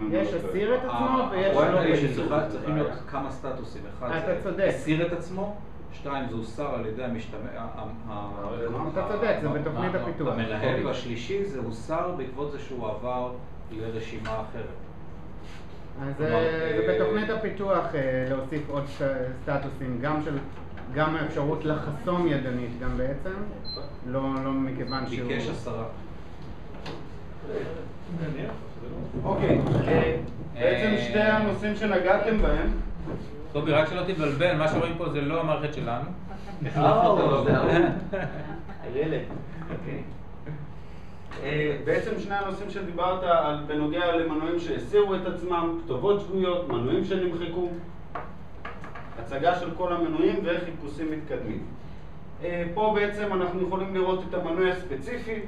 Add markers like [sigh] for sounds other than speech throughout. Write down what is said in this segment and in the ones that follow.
אני יש לא. הסיר את עצמו ויש הפואנטה לא היא פעיל. שצריכים להיות כמה סטטוסים. אחד אתה זה צודק. הסיר את עצמו, שתיים זה הוסר על ידי המשתמש, ה- ה- ה- אתה צודק, זה בתוכנית הפיתוח. המנהל, והשלישי זה הוסר בעקבות זה שהוא עבר לרשימה אחרת. אז אה, זה אה, בתוכנית הפיתוח אה, להוסיף עוד סטטוסים, גם של, גם האפשרות לחסום ידנית גם בעצם, לא, לא מכיוון שהוא... ביקש הסרה. אוקיי, בעצם שתי הנושאים שנגעתם בהם, קובי, רק שלא תתבלבל, מה שרואים פה זה לא המערכת שלנו. אה, בעצם שני הנושאים שדיברת על בנוגע למנויים שהסירו את עצמם, כתובות שגויות, מנויים שנמחקו, הצגה של כל המנויים וחיפושים מתקדמים. אה, פה בעצם אנחנו יכולים לראות את המנוי הספציפי,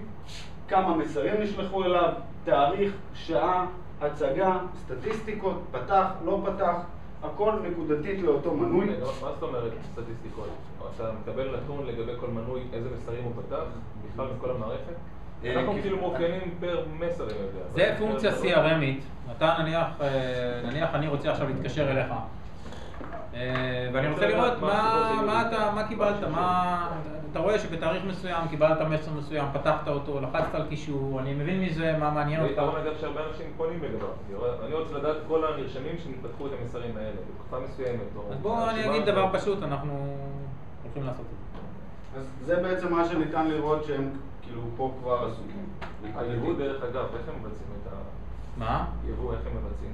כמה מסרים נשלחו אליו, תאריך, שעה, הצגה, סטטיסטיקות, פתח, לא פתח, הכל נקודתית לאותו מנוי. מה מה זאת אומרת סטטיסטיקות? אתה מקבל נתון לגבי כל מנוי, איזה מסרים הוא פתח, בכלל מכל המערכת? אה, אנחנו כאילו מאופיינים פר מסר, אני יודע. זה פונקציה CRMית, אתה נניח, אה, נניח אני רוצה עכשיו להתקשר אליך ואני רוצה לראות מה מה אתה, מה קיבלת, מה, אתה רואה שבתאריך מסוים קיבלת מסר מסוים, פתחת אותו, לחצת על קישור, אני מבין מזה מה מעניין זה אותך. יתרון אגב שהרבה אנשים פונים לגביו. אני רוצה לדעת כל הנרשמים שפתחו את המסרים האלה בתקופה מסוימת. אז בואו אני אגיד. דבר פשוט, אנחנו הולכים לעשות את זה. אז זה בעצם מה שניתן לראות שהם כאילו פה כבר עסוקים. היבוא דרך אגב, איך הם מבצעים את מה? היבוא, איך הם מבצעים?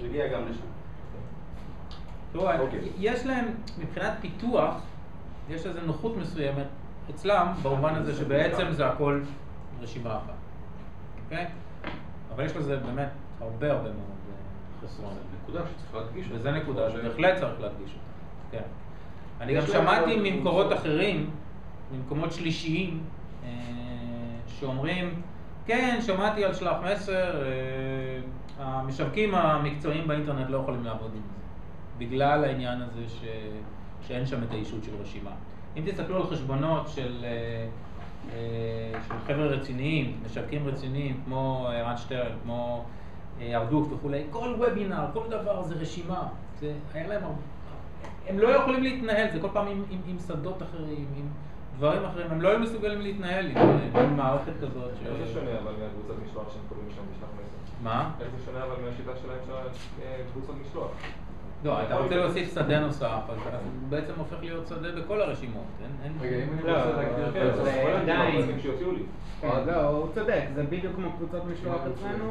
נגיע גם לשם. אוקיי. יש להם, מבחינת פיתוח, יש איזו נוחות מסוימת אצלם, במובן הזה שבעצם זה הכל רשימה אחת, אוקיי? אבל יש לזה באמת הרבה הרבה מאוד אה, חסרונות. נקודה שצריך להדגיש. אותה. וזה נקודה שבהחלט צריך להדגיש אותה, כן. אני גם שמעתי ממקורות. אחרים, ממקומות שלישיים, אה, שאומרים, כן, שמעתי על שלח מסר, אה, המשווקים המקצועיים באינטרנט לא יכולים לעבוד עם זה, בגלל העניין הזה ש... שאין שם את האישות של רשימה. אם תסתכלו על חשבונות של, אה, אה, של חבר'ה רציניים, משווקים רציניים, כמו אה, ערן שטרן, כמו הרדוף וכולי, כל וובינר, כל דבר זה רשימה. זה, היה להם הרבה... הם לא יכולים להתנהל, זה כל פעם עם, עם, עם שדות אחרים, עם דברים אחרים, הם לא היו מסוגלים להתנהל עם, עם מערכת כזאת. איך זה שונה אבל מהקבוצת משלוח שהם קוראים שם בשלח מסר? מה? איך זה שונה אבל מהשיטה שלהם של קבוצות משלוח? לא, אתה רוצה להוסיף שדה נוסף, אז בעצם הופך להיות שדה בכל הרשימות. אין, אין... רגע, אם אני לא, רוצה להגדיר כן, אבל זה זה עדיין- דברים שיוציאו לי. כן, לא, הוא צודק, זה בדיוק כמו קבוצות משלוח רוצה אצלנו,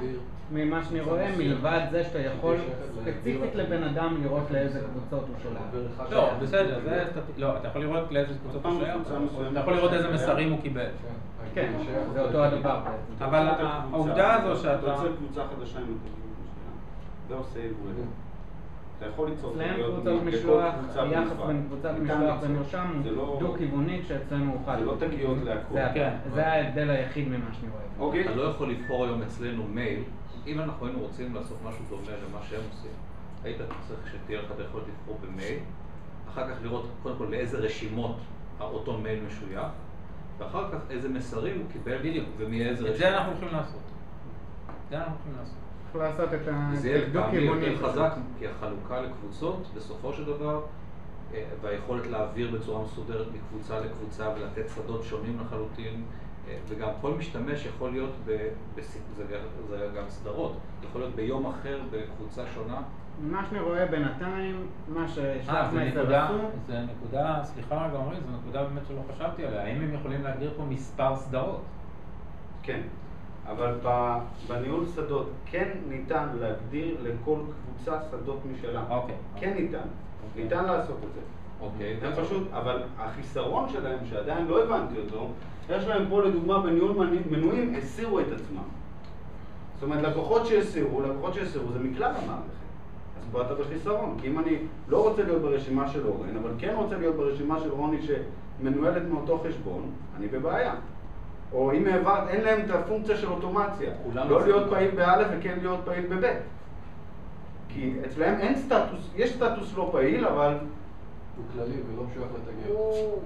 ממה שאני רואה, מלבד זה שאתה יכול ספציפית לבן אדם לראות לאיזה קבוצות הוא שולח. לא, בסדר, זה. לא, אתה יכול לראות לאיזה קבוצות הוא מסוימת. אתה יכול לראות איזה מסרים הוא קיבל. כן, זה אותו הדבר. אבל אתה העובדה הזו אתה שאתה... יוצר קבוצה חדשה עם יבוא אליה. אתה יכול ליצור אצלם קבוצה היחס בנפרד. בין קבוצת ניתן משלוח ליצור. ומרשם הוא לא- דו-כיווני, כשאצלנו הוא חד. זה לא תגיות להכל. זה כן. זה ההבדל היחיד ממה שאני רואה. אוקיי? אתה לא יכול לבחור היום אצלנו מייל, אם אנחנו היינו רוצים לעשות משהו דומה למה שהם עושים, היית צריך שתהיה לך את היכולת לבחור במייל, אחר כך לראות קודם כל לאיזה רשימות אותו מייל משוייך, ואחר כך איזה מסרים הוא קיבל בדיוק. ומאיזה את רשימות. זה אנחנו הולכים לעשות. זה אנחנו הולכים לעשות. צריך לעשות את זה יהיה. יותר חזק, כי החלוקה לקבוצות, בסופו של דבר, אה, והיכולת להעביר בצורה מסודרת מקבוצה לקבוצה ולתת שדות שונים לחלוטין, אה, וגם כל משתמש יכול להיות, ב, בס- זה, זה גם סדרות, יכול להיות ביום אחר בקבוצה שונה. מה שאני רואה בינתיים, מה ששלח אה, זה נקודה, עשו, זה נקודה, סליחה רגע עמרי, זו נקודה באמת שלא חשבתי עליה. האם הם יכולים להגדיר פה מספר סדרות? כן, אבל בניהול שדות כן ניתן להגדיר לכל קבוצה שדות משלה. אוקיי. כן ניתן, אוקיי. ניתן לעשות את זה. אוקיי, זה פשוט, אבל החיסרון שלהם, שעדיין לא הבנתי אותו, יש להם פה לדוגמה בניהול מנ- מנויים הסירו את עצמם. זאת אומרת, לקוחות שהסירו, לקוחות שהסירו זה מכלל המערכת. אז פה אתה בחיסרון, כי אם אני לא רוצה להיות ברשימה של אורן, אבל כן רוצה להיות ברשימה של רוני שמנוהלת מאותו חשבון, אני בבעיה. או אם העברת, אין להם את הפונקציה של אוטומציה. לא להיות את פעיל באלף וכן להיות פעיל בבית. כי אצלהם אין סטטוס, יש סטטוס לא פעיל, אבל הוא כללי ולא משוייך לתגר. הוא,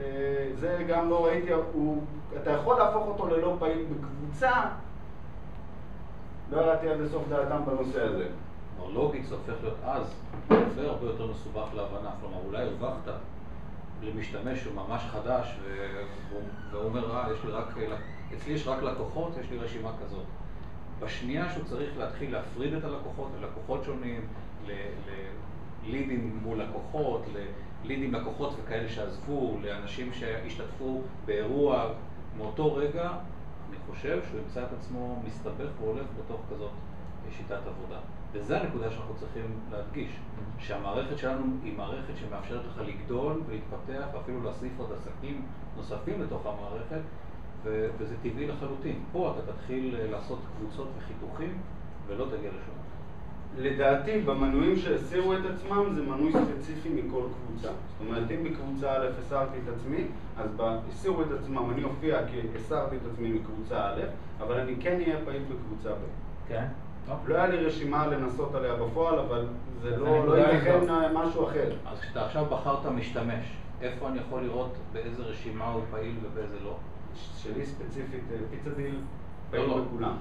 אה, זה גם לא ראיתי, הוא, אתה יכול להפוך אותו ללא פעיל בקבוצה, לא ירדתי עד לסוף דעתם בנושא הזה. כלומר, לוגית זה הופך להיות אז הרבה הרבה יותר מסובך להבנה. כלומר, אולי הרווחת למשתמש שהוא ממש חדש, והוא- והוא אומר, אה, יש לי רק, אצלי יש רק לקוחות, יש לי רשימה כזאת. בשנייה שהוא צריך להתחיל להפריד את הלקוחות ללקוחות שונים, ל- ל- לידים מול לקוחות, ללידים לקוחות וכאלה שעזבו, לאנשים שהשתתפו באירוע, מאותו רגע, אני חושב שהוא ימצא את עצמו מסתבך והולך בתוך כזאת שיטת עבודה. וזו הנקודה שאנחנו צריכים להדגיש, שהמערכת שלנו היא מערכת שמאפשרת לך לגדול ולהתפתח ואפילו להוסיף עוד עסקים נוספים לתוך המערכת, ו- וזה טבעי לחלוטין. פה אתה תתחיל לעשות קבוצות וחיתוכים ולא תגיע לשום. לדעתי, במנויים שהסירו את עצמם זה מנוי ספציפי מכל קבוצה. זאת אומרת, אם בקבוצה א' הסרתי את עצמי, אז הסירו את עצמם, אני אופיע כי הסרתי את עצמי מקבוצה א', אבל אני כן אהיה פעיל בקבוצה ב'. כן. לא היה לי רשימה לנסות עליה בפועל, אבל זה לא לא ייתכן. אה, משהו אחר. אז כשאתה עכשיו בחרת משתמש, איפה אני יכול לראות באיזה רשימה הוא פעיל ובאיזה לא? שלי ספציפית, אה, פיצה דיל, לא, פעיל לא. בכולם.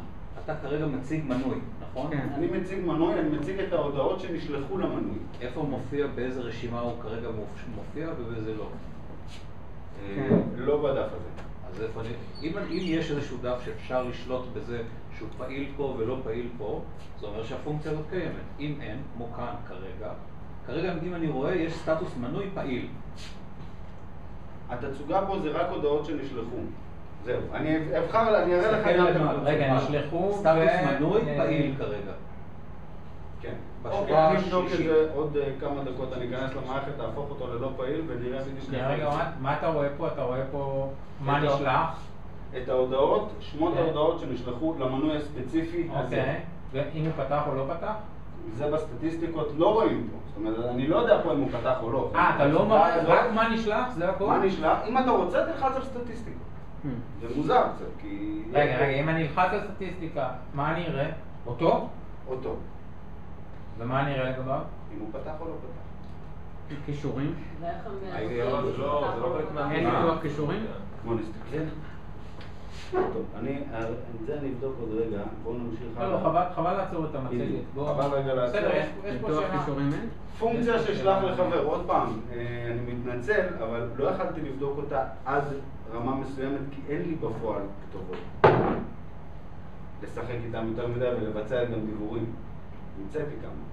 אתה כרגע מציג מנוי, נכון? כן. אני מציג מנוי, אני מציג את ההודעות שנשלחו למנוי. איפה הוא מופיע, באיזה רשימה הוא כרגע מופ- מופיע ובאיזה לא? אה, כן. לא בדף הזה. אז איפה אני... אם, אם יש איזשהו דף שאפשר לשלוט בזה שהוא פעיל פה ולא פעיל פה, זה אומר שהפונקציה הזאת קיימת. אם אין, כמו כאן כרגע, כרגע אם אני רואה, יש סטטוס מנוי פעיל. התצוגה פה זה רק הודעות שנשלחו. זהו, אני אבחר, אני אראה לך גם. רגע, נשלחו סטטוס מנוי אה, פעיל כרגע. כן. בשורה אוקיי, אני אבדוק את. זה עוד אה, כמה דקות, אני אכנס למערכת, אהפוך אותו ללא פעיל ונראה שנייה איפה רגע. מה- אתה רואה פה? אתה רואה פה מה נשלח? את ההודעות, שמות כן. ההודעות שנשלחו למנוי הספציפי הזה. אוקיי. ואם הוא פתח או לא פתח? זה בסטטיסטיקות לא רואים פה. זאת אומרת, אני לא יודע פה אם הוא פתח או לא. אה, אתה לא מראה רק מה נשלח? זה הכל? מה נשלח? אם אתה רוצה, תלחץ על סטטיסטיקות. Hmm. זה מוזר קצת, כי... רגע, רגע, אם אני אלחץ על סטטיסטיקה, מה אני אראה? אותו? אותו. ומה אני אראה לגביו? אם הוא פתח או לא פתח. כישורים? לא לא חלק מה... אין ניתוח כישורים? בוא נסתכל. טוב, אני, את זה אני אבדוק עוד רגע, בואו נמשיך לא, לא, חבל- לעצור את המצגת. חבל רגע לעצור. בסדר, יש פה ניתוח שאלה. כישורים אין? פונקציה ששלח. לחבר, עוד פעם, אה, אני מתנצל, אבל לא יכלתי לבדוק אותה עד רמה מסוימת, כי אין לי בפועל כתובות. לשחק איתם יותר מדי ולבצע גם דיבורים. המצאתי כמה.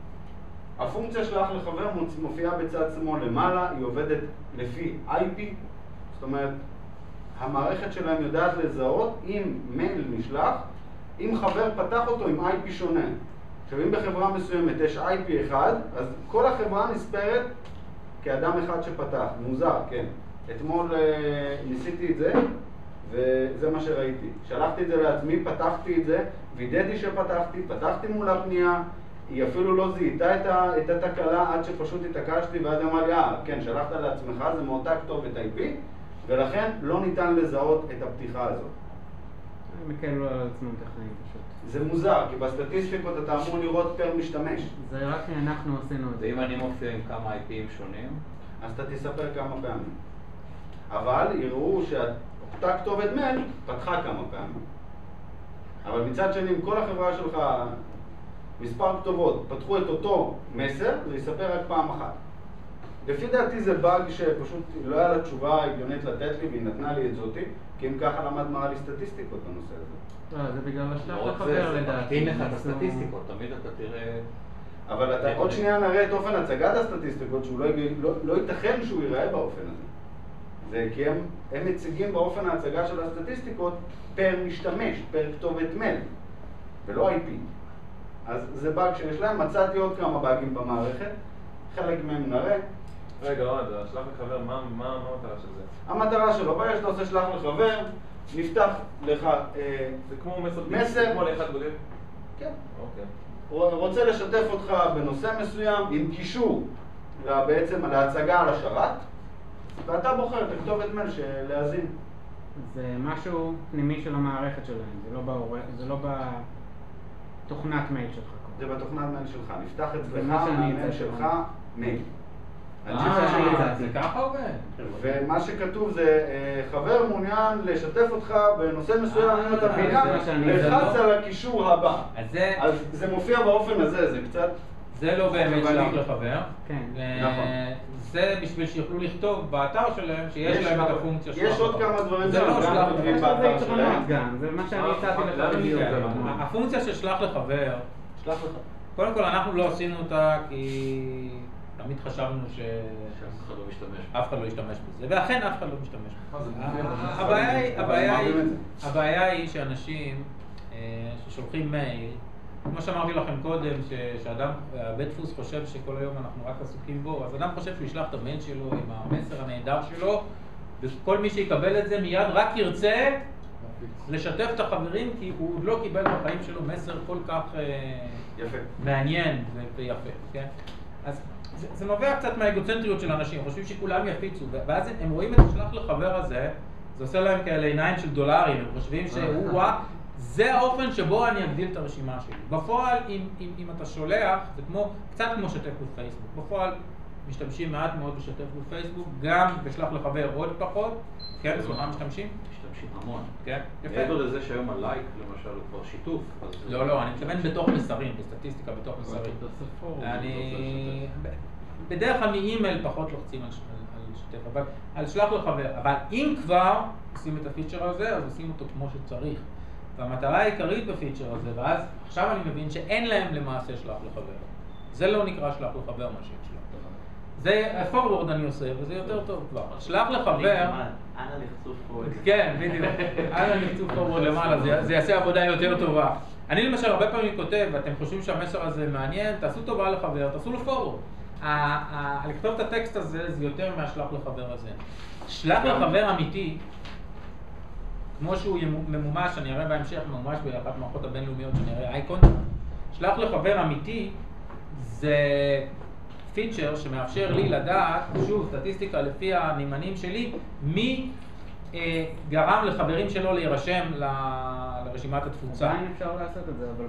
הפונקציה שלח לחבר מופיעה בצד שמאל למעלה, היא עובדת לפי IP, זאת אומרת, המערכת שלהם יודעת לזהות אם מייל נשלח, אם חבר פתח אותו עם IP שונה. עכשיו, אם בחברה מסוימת יש IP אחד, אז כל החברה נספרת כאדם אחד שפתח. מוזר, כן. אתמול אה, ניסיתי את זה, וזה מה שראיתי. שלחתי את זה לעצמי, פתחתי את זה, וידאתי שפתחתי, פתחתי מול הפנייה, היא אפילו לא זיהתה את, את התקלה עד שפשוט התעקשתי, ואז היא אמרה לי, אה, כן, שלחת לעצמך, זה מאותה כתובת IP, ולכן לא ניתן לזהות את הפתיחה הזאת. הם הקלו על עצמם את החיים פשוט. זה מוזר, כי בסטטיסטיקות אתה אמור לראות פר משתמש. זה רק אנחנו עשינו את זה. ואם אני מופיע עם כמה IPים שונים, אז אתה תספר כמה פעמים. אבל יראו שאותה כתובת מייל פתחה כמה פעמים. אבל מצד שני, אם כל החברה שלך, מספר כתובות, פתחו את אותו מסר, זה יספר רק פעם אחת. לפי דעתי זה באג שפשוט לא היה לה תשובה הגיונית לתת לי, והיא נתנה לי את זאתי, כי אם ככה למד מראה לי סטטיסטיקות בנושא הזה. לא, זה בגלל השלב לא לחבר זה, זה לדעתי. מקטין לך את ניסו- הסטטיסטיקות, תמיד אתה תראה... אבל אתה עוד שנייה נראה את אופן הצגת הסטטיסטיקות, שהוא לא, לא, לא ייתכן שהוא ייראה באופן הזה. זה כי הם, הם מציגים באופן ההצגה של הסטטיסטיקות פר משתמש, פר כתובת מייל, ולא IP. אז זה באג שיש להם, מצאתי עוד כמה באגים במערכת, חלק מהם נראה. רגע, אוהד, שלח לחבר, מה מה- מה המטרה של זה? המטרה שלו, ברגע שאתה עושה שלח לחבר, נפתח לך, אה, זה כמו מסר, מסר. כמו לאחד בודד? כן, אוקיי. הוא רוצה לשתף אותך בנושא מסוים עם קישור בעצם להצגה על השרת, ואתה בוחר את הכתובת מייל להאזין. זה משהו פנימי של המערכת שלהם, זה לא, בעור... זה לא בתוכנת מייל שלך. זה בתוכנת מייל שלך, נפתח אצלך מהמייל שלך לנו. מייל. אה, זה ככה עובד. ומה שכתוב זה, אה, חבר מעוניין לשתף אותך בנושא מסוים, אם אתה אה, מעוניין, זה לחץ לא- על הקישור הבא. אז זה מופיע באופן הזה, זה קצת... זה לא באמת. שלח לחבר. כן. אה, נכון. זה בשביל שיוכלו לכתוב באתר שלהם שיש יש להם את הפונקציה יש שלח עוד. כמה דברים לא גם שלח כותבים יש באתר יתרונות שלהם. גם, זה מה שאני אה, הצעתי לך למה בדיוק. הפונקציה של שלח לחבר, לך. קודם כל אנחנו לא עשינו אותה כי תמיד חשבנו ש... שאף אחד לא משתמש. אף אחד לא ישתמש בזה, ואכן אף אחד לא משתמש אה, בזה. הבעיה היא- שאנשים אה, ששולחים מייל, כמו שאמרתי לכם קודם, ש- שאדם, הבית דפוס חושב שכל היום אנחנו רק עסוקים בו, אז אדם חושב שהוא ישלח את המייל שלו עם המסר הנהדר שלו, וכל מי שיקבל את זה מיד רק ירצה לשתף את החברים, כי הוא עוד לא קיבל בחיים שלו מסר כל כך אה, יפה. מעניין ויפה, כן? אז זה, זה נובע קצת מהאגוצנטריות של אנשים, חושבים שכולם יפיצו, ואז הם, הם רואים את השלח לחבר הזה, זה עושה להם כאלה עיניים של דולרים, הם חושבים שהוא, וואה, זה האופן שבו אני אגדיל את הרשימה שלי. בפועל, אם, אם, אם אתה שולח, זה כמו, קצת כמו שתף בפייסבוק. בפועל, משתמשים מעט מאוד בשתף בפייסבוק, גם בשלח לחבר עוד פחות, כן, סליחה, משתמשים? משתמשים המון. כן, יפה. מעבר לזה שהיום הלייק, למשל, הוא כבר שיתוף. לא, לא, אני מתכוון בתוך מסרים, בסטטיסטיקה בתוך מסרים. אני... בדרך כלל מאימייל פחות לוחצים על, ש- על, על שתף, אבל על שלח לחבר. אבל אם כבר עושים את הפיצ'ר הזה, אז עושים אותו כמו שצריך. והמטרה העיקרית בפיצ'ר הזה, ואז עכשיו אני מבין שאין להם למעשה שלח לחבר. זה לא נקרא שלח לחבר מה שיש לו. זה forward אני עושה, וזה יותר טוב כבר. שלח לחבר... אנא את זה. כן, בדיוק. אנא נכתוב forward [laughs] למעלה, זה- יעשה עבודה יותר טובה. אני למשל הרבה פעמים כותב, ואתם חושבים שהמסר הזה מעניין, תעשו טובה לחבר, תעשו לו forward. ה- לכתוב את הטקסט הזה זה יותר מהשלח לחבר הזה. שלח לחבר אמיתי, כמו שהוא ממומש, אני אראה בהמשך, ממומש באחת המערכות הבינלאומיות שאני אראה אייקון, שלח לחבר אמיתי זה פיצ'ר שמאפשר לי לדעת, שוב, סטטיסטיקה לפי הנמענים שלי, מי אה, גרם לחברים שלו להירשם ל- לרשימת התפוצה. עדיין אפשר לעשות את זה, אבל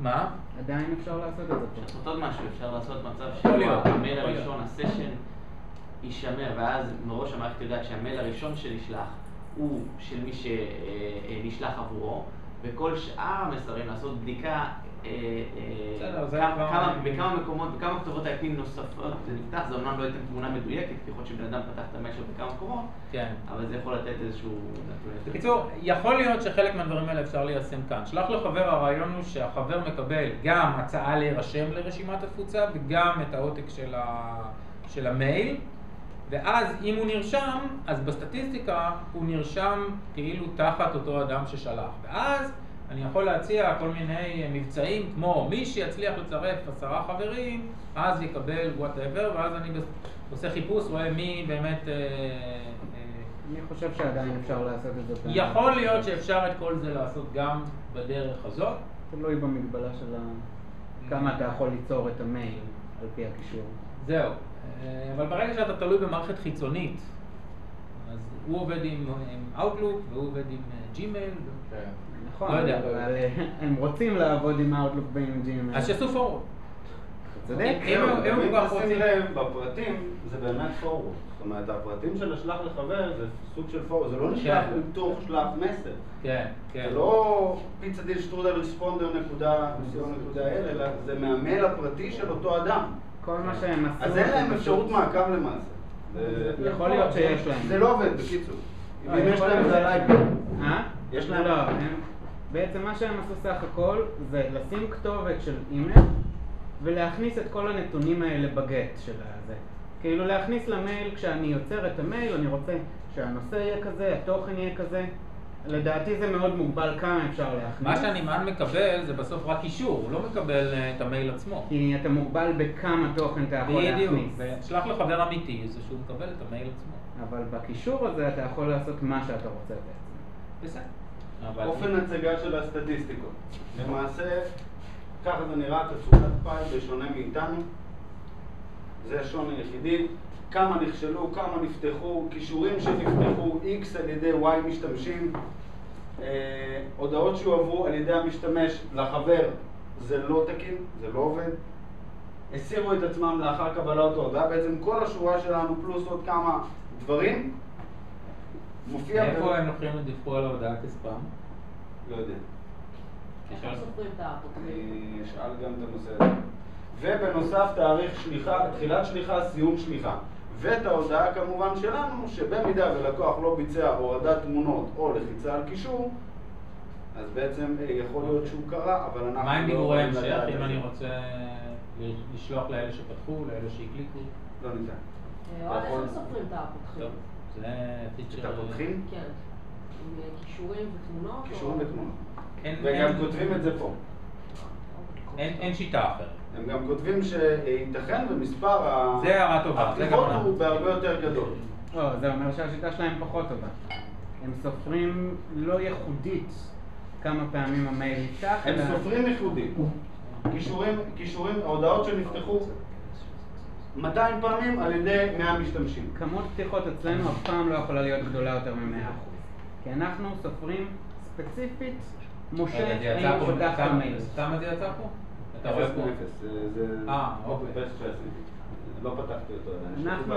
מה? עדיין אפשר לעשות את זה פה. לעשות עוד משהו, אפשר לעשות מצב שהמייל. הראשון, הסשן, יישמר, ואז מראש המערכת יודעת שהמייל הראשון שנשלח הוא של מי שנשלח עבורו, וכל שאר המסרים לעשות בדיקה אה, אה, בכמה מקומות, בכמה כתובות IP נוספות זה נפתח, זה אומנם לא ייתן תמונה מדויקת, ככל שבן אדם פתח את המייל שלו בכמה מקומות, כן. אבל זה יכול לתת איזשהו. בקיצור, יכול להיות שחלק מהדברים האלה אפשר ליישם כאן. שלח לחבר, הרעיון הוא שהחבר מקבל גם הצעה להירשם לרשימת התפוצה וגם את העותק. של המייל, ואז אם הוא נרשם, אז בסטטיסטיקה הוא נרשם כאילו תחת אותו אדם ששלח. ואז אני יכול להציע כל מיני מבצעים, כמו מי שיצליח לצרף עשרה חברים, אז יקבל whatever, ואז אני עושה חיפוש, רואה מי באמת... אה, אה, אני חושב שעדיין אפשר לעשות את זה. יכול להיות שאפשר את כל זה לעשות גם בדרך הזאת. תלוי במגבלה של. כמה אתה יכול ליצור את המייל על פי הקישור. זהו. אה, אבל ברגע שאתה תלוי במערכת חיצונית, אז הוא עובד עם, עם Outlook והוא עובד עם Gmail, כן. נכון, לא יודע. אבל אה, הם רוצים לעבוד עם ה Outlook ועם Gmail. אז שיעשו forward. צודק. אם הוא- כבר רוצים- לב, בפרטים זה באמת forward. זאת אומרת, הפרטים של השלח לחבר זה סוג של forward, זה לא נשלח כן. מתוך שלח מסר. כן, כן. זה לא פיצה דיל שטרודל responder נקודה co נקודה il, אלא זה מהמייל הפרטי של אותו אדם. כל מה שהם עשו... אז אין להם זה אפשרות מעקב למעשה. יכול להיות שיש להם. זה לא עובד, בקיצור. לא, אם יש להם להיות זה שיש לייב. להם. אה? יש להם- לא, הם... בעצם מה שהם עשו סך הכל זה לשים כתובת של אימייל ולהכניס את כל הנתונים האלה בגט של הזה. כאילו להכניס למייל, כשאני יוצר את המייל, אני רוצה שהנושא יהיה כזה, התוכן יהיה כזה. לדעתי זה מאוד מוגבל כמה אפשר להכניס. מה שהנמען מקבל זה בסוף רק אישור, הוא לא מקבל אה, את המייל עצמו. כי אתה מוגבל בכמה תוכן אתה יכול בדיוק. להכניס. ושלח לחבר אמיתי זה שהוא מקבל את המייל עצמו. אבל בקישור הזה אתה יכול לעשות מה שאתה רוצה בעצם. בסדר. אופן הצגה של הסטטיסטיקות. למעשה, ככה זה נראה תצוגת פייל בשונה מאיתנו. זה השוני היחידי. כמה נכשלו, כמה נפתחו, כישורים שנפתחו, X על ידי Y משתמשים. אה, הודעות שהועברו על ידי המשתמש לחבר, זה לא תקין, זה לא עובד. הסירו את עצמם לאחר קבלת ההודעה, בעצם כל השורה שלנו פלוס עוד כמה דברים מופיע... ב- איפה הם לוקחים ודיווחו על ההודעה כספאם? לא יודע. אני אשאל גם את הנושא הזה. ובנוסף תאריך שליחה, תחילת שליחה, סיום שליחה. ואת ההודעה כמובן שלנו, שבמידה ולקוח לא ביצע הורדת תמונות או לחיצה על קישור, אז בעצם אה, יכול להיות שהוא קרא, אבל אנחנו מה עם לא דיבורי המשך, אם אני. רוצה לשלוח לאלה שפתחו, לאלה שהקליקו? לא ניתן. אה, אוהד, איך הם סופרים את הפותחים? טוב, זה פיצ'ר... את הפותחים? כן. עם אה, כישורים ותמונות? קישורים ותמונות. וגם כותבים את זה פה. אין אין שיטה אחרת. הם גם כותבים שייתכן ומספר ה- זה הערה טובה, זה הפתיחות הוא בהרבה יותר גדול. לא, זה אומר שהשיטה שלהם פחות טובה. הם סופרים לא ייחודית כמה פעמים המייל נפתח, הם סופרים ייחודי. קישורים, קישורים, ההודעות שנפתחו 200 פעמים על ידי 100 משתמשים. כמות פתיחות אצלנו אף פעם לא יכולה להיות גדולה יותר מ-100%. כי אנחנו סופרים ספציפית משה האם פתח את המייל. כמה זה יצא פה? אתה רואה פה? זה... אה, אוקיי. אפס שעשיתי. לא פתחתי אותו, אנחנו-.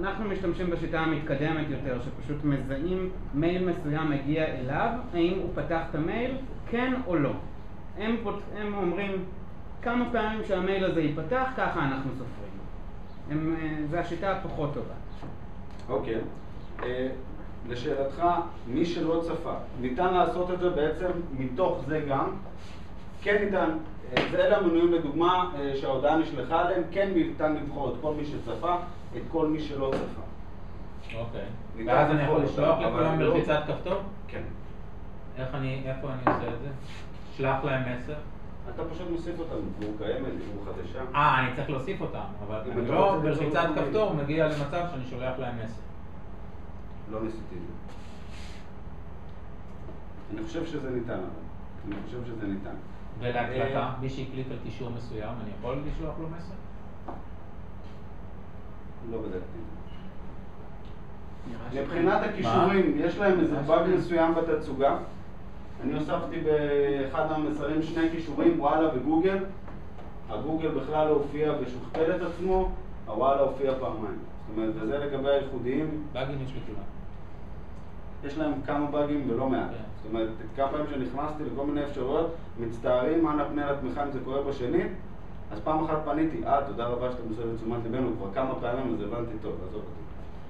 אנחנו משתמשים בשיטה המתקדמת יותר, שפשוט מזהים מייל מסוים מגיע אליו, האם הוא פתח את המייל, כן או לא. הם, פות... הם אומרים כמה פעמים שהמייל הזה ייפתח, ככה אנחנו סופרים. הם, אה, זה השיטה הפחות טובה. אוקיי. אה, לשאלתך, מי שלא צפה, ניתן לעשות את זה בעצם מתוך זה גם. כן ניתן, אה, זה אלה המנויים לדוגמה אה, שההודעה נשלחה עליהם, כן ניתן לבחור את כל מי שצפה, את כל מי שלא צפה. אוקיי. ואז אני יכול לשלוח לכולם אבל לא- בלחיצת כפתור? כן. איך אני, איפה אני עושה את זה? שלח להם מסר? אתה פשוט מוסיף אותם, עבור קיימת, עבור חדשה. אה, אני צריך להוסיף אותם, אבל אני לא בלחיצת. כפתור מגיע למצב שאני שולח להם מסר. לא ניסיתי את זה. אני חושב שזה ניתן, אבל. אני חושב שזה ניתן. ולהקלטה, אה, מי שהקליק על קישור מסוים, אני יכול לשלוח לו מסר? לא בדקתי. מבחינת הכישורים, יש להם איזה באג מסוים בתצוגה. אני הוספתי באחד המסרים שני כישורים, וואלה וגוגל. הגוגל בכלל לא הופיע ושוכפל את עצמו, הוואלה הופיע פעמיים. זאת אומרת, וזה לגבי הייחודיים, באגים יש לכולם. יש להם כמה באגים ולא מעט. כן. זאת אומרת, כמה פעמים שנכנסתי לכל מיני אפשרויות, מצטערים, אנא פנה לתמיכה אם זה קורה בשנית, אז פעם אחת פניתי, אה, תודה רבה שאתה מסב את תשומת ליבנו כבר כמה פעמים, אז הבנתי טוב, עזוב אותי.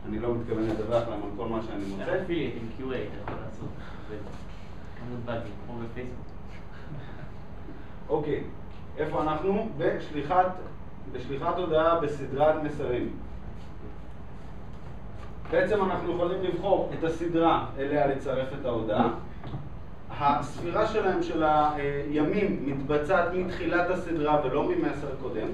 אני לא מתכוון לדווח להם על כל מה שאני מוצא. אפילייט עם QA אתה יכול לעשות. כמות באגים, כמו בפייסבוק. אוקיי, איפה אנחנו? בשליחת, בשליחת הודעה בסדרת מסרים. בעצם אנחנו יכולים לבחור את הסדרה אליה לצרף את ההודעה. הספירה שלהם של הימים מתבצעת מתחילת הסדרה ולא ממסר קודם,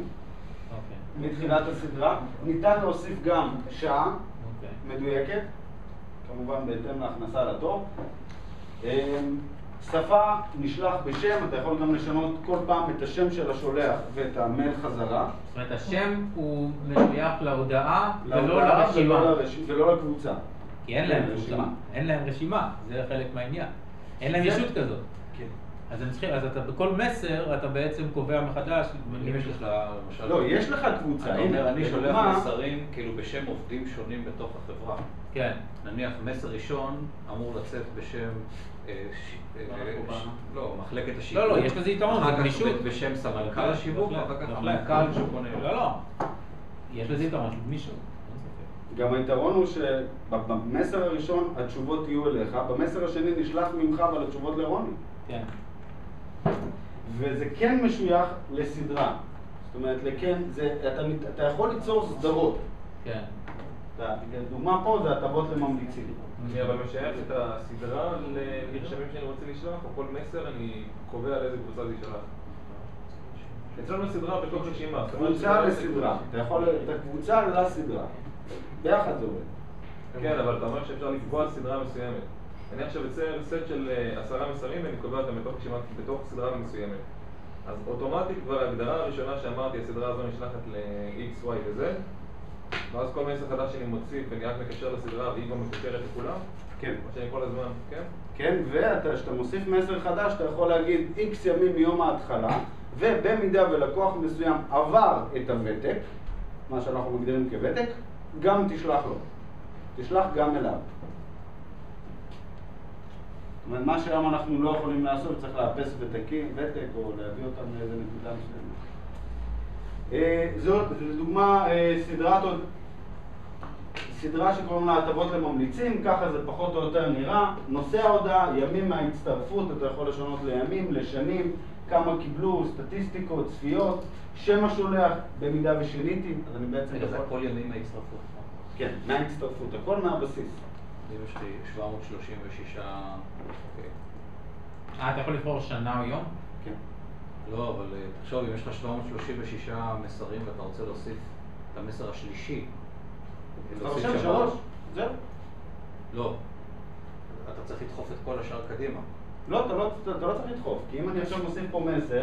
אוקיי. מתחילת הסדרה. ניתן להוסיף גם שעה אוקיי. מדויקת, כמובן בהתאם להכנסה לתור. אמ, שפה נשלח בשם, אתה יכול גם לשנות כל פעם את השם של השולח ואת המייל חזרה. זאת אומרת, השם הוא משוייך להודעה ולא לרשימה. ולא לקבוצה. כי אין להם כן, קבוצה, רשימה. אין להם רשימה, זה חלק מהעניין. אין להם ישות כזאת. כן. אז הם צריכים, אז אתה בכל מסר אתה בעצם קובע מחדש. אם יש לך, למשל... לא, יש לך קבוצה. אני אומר, אני שולח מסרים כאילו בשם עובדים שונים בתוך החברה. כן. נניח מסר ראשון אמור לצאת בשם... אה, אה, אובמה. לא, מחלקת השיווק. לא, לא, יש לזה יתרון, זה אחר כך גמישות. בשם סמנכ"ל בהחלט, השיווק, ואחר כך. המנכ"ל שפונה. לא, לא. יש לזה יתרון של גמישות. גם היתרון הוא שבמסר הראשון התשובות יהיו אליך, במסר השני נשלח ממך אבל התשובות לרוני. כן. וזה כן משוייך לסדרה. זאת אומרת, לכן, זה, אתה, מת- אתה יכול ליצור סדרות. כן. אתה- לדוגמה פה זה הטבות לממליצים. אני אבל משייך את הסדרה למרשמים שאני רוצה לשלוח, או כל מסר אני קובע לאיזה קבוצה זה יישלח. אצלנו סדרה בתוך רשימה. קבוצה סדרה לסדרה. אתה יכול, את הקבוצה לסדרה. ביחד זה עובד. כן, אבל אתה אומר שאפשר לקבוע סדרה מסוימת. אני עכשיו אצא סט של אה, עשרה מסרים ואני קובע אותם בתוך רשימת, בתוך סדרה מסוימת. אז אוטומטית כבר ההגדרה הראשונה שאמרתי, הסדרה הזו נשלחת ל-X, Y ו-Z, ואז כל מסר חדש שאני מוסיף ואני רק מקשר לסדרה והיא גם מקשרת לכולם, כן. מה שאני כל הזמן, כן? כן, וכשאתה מוסיף מסר חדש, אתה יכול להגיד איקס ימים מיום ההתחלה, ובמידה ולקוח מסוים עבר את הוותק, מה שאנחנו מגדירים כוותק, גם תשלח לו. תשלח גם אליו. זאת אומרת, מה שהיום אנחנו לא יכולים לעשות, צריך לאפס ותקים, ותק או להביא אותם לאיזה נקודה מסוימת. אה, זאת לדוגמה אה, סדרת עוד... סדרה שקוראים לה הטבות לממליצים, ככה זה פחות או יותר נראה. נושא ההודעה, ימים מההצטרפות, אתה יכול לשנות לימים, לשנים, כמה קיבלו, סטטיסטיקות, צפיות, שם השולח, במידה ושיניתי, אז אני בעצם... רגע, זה הכל ימים מההצטרפות. כן, מההצטרפות, הכל מהבסיס. אם יש לי 736... אוקיי. אה, אתה יכול לבחור שנה או יום? כן. לא, אבל אה, תחשוב, אם יש לך 736 מסרים ואתה רוצה להוסיף את המסר השלישי, אתה רושם שם- שלוש, זהו. לא. אתה צריך לדחוף את כל השאר קדימה. לא, אתה לא, אתה לא צריך לדחוף, כי אם אני עכשיו מוסיף פה מסר,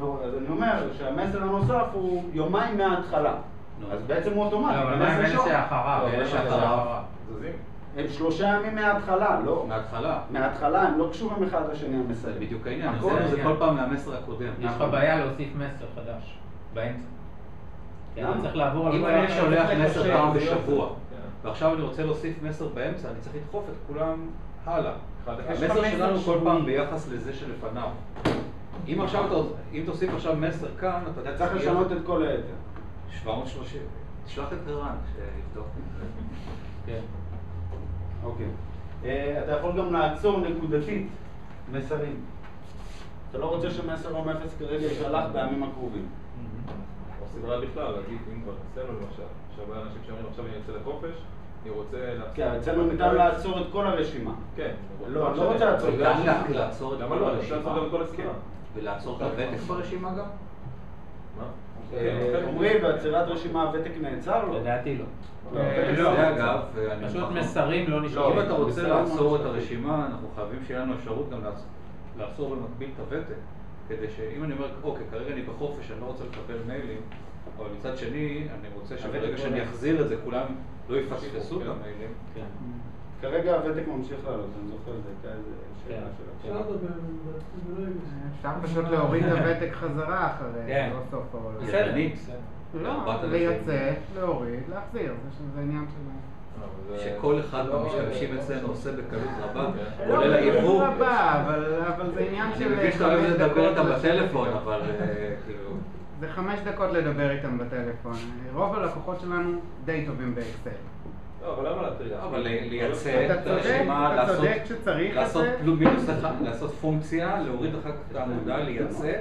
לא, אז אני אומר שהמסר הנוסף הוא יומיים מההתחלה. אז בעצם הוא אוטומטי, לא, אבל מה עם אלה. שאחריו? לא, אלה שאחריו. הם שלושה ימים מההתחלה, לא. מההתחלה. מההתחלה, הם לא קשורים אחד לשני זה המסרים. בדיוק העניין. הכל זה-. כל פעם מהמסר הקודם. יש לך בעיה להוסיף מסר חדש באמצע. אם אני שולח מסר. פעם בשבוע, יופי. ועכשיו אני רוצה להוסיף מסר באמצע, אני צריך לדחוף את כולם הלאה. המסר מסר שלנו כל. פעם ביחס לזה שלפניו. אם עכשיו אתה, אם תוסיף עכשיו מסר כאן, אתה צריך לשנות את כל היתר. 730. תשלח את ערן שיבדוק. כן. אוקיי. אה, אתה יכול גם לעצור נקודתית מסרים. אתה לא רוצה שמסר רום אפס כרגע יישלח בימים הקרובים. או סדרה בכלל, להגיד, אם כבר אצלנו למשל, יש הרבה אנשים שאומרים עכשיו אני יוצא לחופש, אני רוצה לעצור... כן, אצלנו ניתן לעצור את כל הרשימה. כן. לא, אני לא רוצה לעצור. וגם לה- לעצור את למה כל לא? אפשר הרשימה. לעצור גם את כל הסדרה. ולעצור את הוותק ברשימה גם? מה? אה, כן, בעצירת רשימה הוותק נעצר לו? לדעתי לא. לא, אה, הוותק לא. זה אגב, פשוט מוכרח- מסרים לא נשארים. אם אתה רוצה לעצור את. הרשימה, אנחנו חייבים שיהיה לנו אפשרות גם לעצ- לעצור במקביל את הוותק. כדי שאם אני אומר, אוקיי, כרגע אני בחופש, אני לא רוצה לקבל מיילים, אבל מצד שני, אני רוצה שברגע לא שאני. אחזיר את זה, כולם לא יפספסו את כן. המיילים. כן. כרגע הוותק ממשיך לעלות, אני זוכר, זו הייתה איזה שאלה כן. שלך. אפשר פשוט להוריד את הוותק חזרה אחרי, כן. לא סוף העולם. בסדר. לא, 4,000. לייצא, להוריד, להחזיר, זה שזה עניין של... זה- שכל אחד לא- מהמשתמשים אצלנו עושה בקלות רבה, כן. לא כולל היבוא. רבה, אבל אבל זה עניין אני של... מבין שאתה אוהב לדבר איתם בטלפון. אבל אה, כאילו... זה חמש דקות לדבר איתם בטלפון. רוב הלקוחות שלנו די טובים באקסל. לא, אבל למה להטריע? אבל ל- לייצא אתה את הרשימה, אתה לעשות-. פלוג מינוס אחד, לעשות פונקציה, להוריד אחר כך את העמודה, לייצא,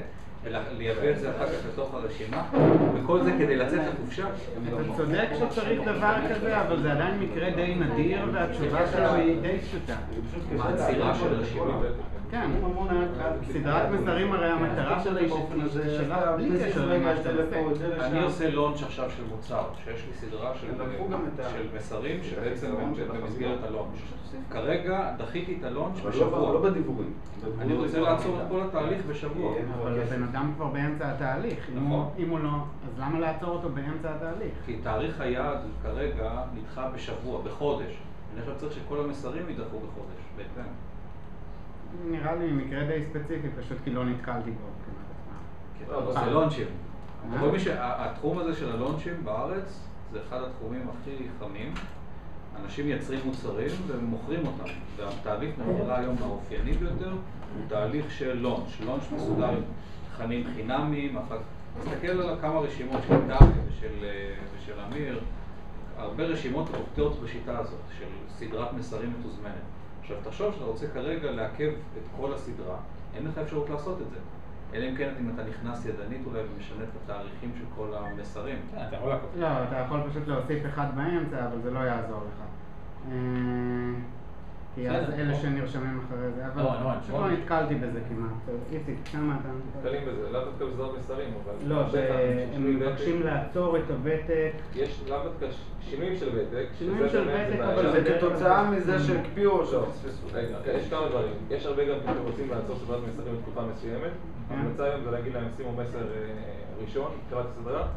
ולייבא את זה אחר כך לתוך הרשימה, וכל זה כדי לצאת לחופשה. אתה צודק שצריך דבר כזה, אבל זה עדיין מקרה די נדיר, והתשובה שלו היא די פשוטה. מה העצירה של רשימה? כן. סדרת מסרים הרי המטרה שלה היא באופן הזה, שתשלח אתה בלי קשר למה את שאתה עושה. אני עושה לונץ' עכשיו של מוצר, שיש לי סדרה של, מסרים שבעצם במסגרת. הלונץ'. כרגע דחיתי את הלונץ' לא- לא בשבוע. בדיבורים. אני רוצה לעצור את כל התהליך בשבוע. כן. אדם כבר באמצע התהליך. אם הוא- נכון. אם הוא לא, אז למה לעצור אותו באמצע התהליך? כי תאריך היעד כרגע נדחה בשבוע, בחודש. אני עכשיו צריך שכל המסרים יידחו בחודש, בהתאם. נראה לי מקרה די ספציפי, פשוט כי לא נתקלתי בו לא, אבל עושה זה- לונצ'ים. אה? ש... התחום הזה של הלונצ'ים בארץ זה אחד התחומים הכי חמים. אנשים מייצרים מוצרים ומוכרים אותם. והתהליך מכירה היום האופייני ביותר הוא תהליך של לונץ'. לונץ' מסודר תכנים חינמיים, אחר תסתכל על כמה רשימות של דני ושל, אה, ושל אמיר, הרבה רשימות עובדות בשיטה הזאת של סדרת מסרים מתוזמנת. עכשיו תחשוב שאתה רוצה כרגע לעכב את כל הסדרה, אין לך אפשרות לעשות את זה. אלא אם כן אם אתה נכנס ידנית אולי ומשנה את התאריכים של כל המסרים. כן, אתה יכול לעקוב. לא, אתה יכול פשוט להוסיף אחד באמצע, אבל זה לא יעזור לך. כי אז בסדר, אלה. שנרשמים אחרי זה, אבל פשוט אורן. לא נתקלתי בזה כמעט. איציק, כמה אתה... נתקלים בזה, לאו דווקא בסדרת מסרים, אבל... לא, שהם מבקשים. לעצור את הוותק. יש לאו דווקא שינויים של ותק. שינויים של ותק. אבל זה כתוצאה מזה שהקפיאו או לא, יש כמה דברים. יש הרבה גם כאלה שרוצים לעצור סדרת מסרים בתקופה מסוימת. כן. ההמלצה היום זה להגיד להם, שימו מסר אה, ראשון, בתחילת הסדרה,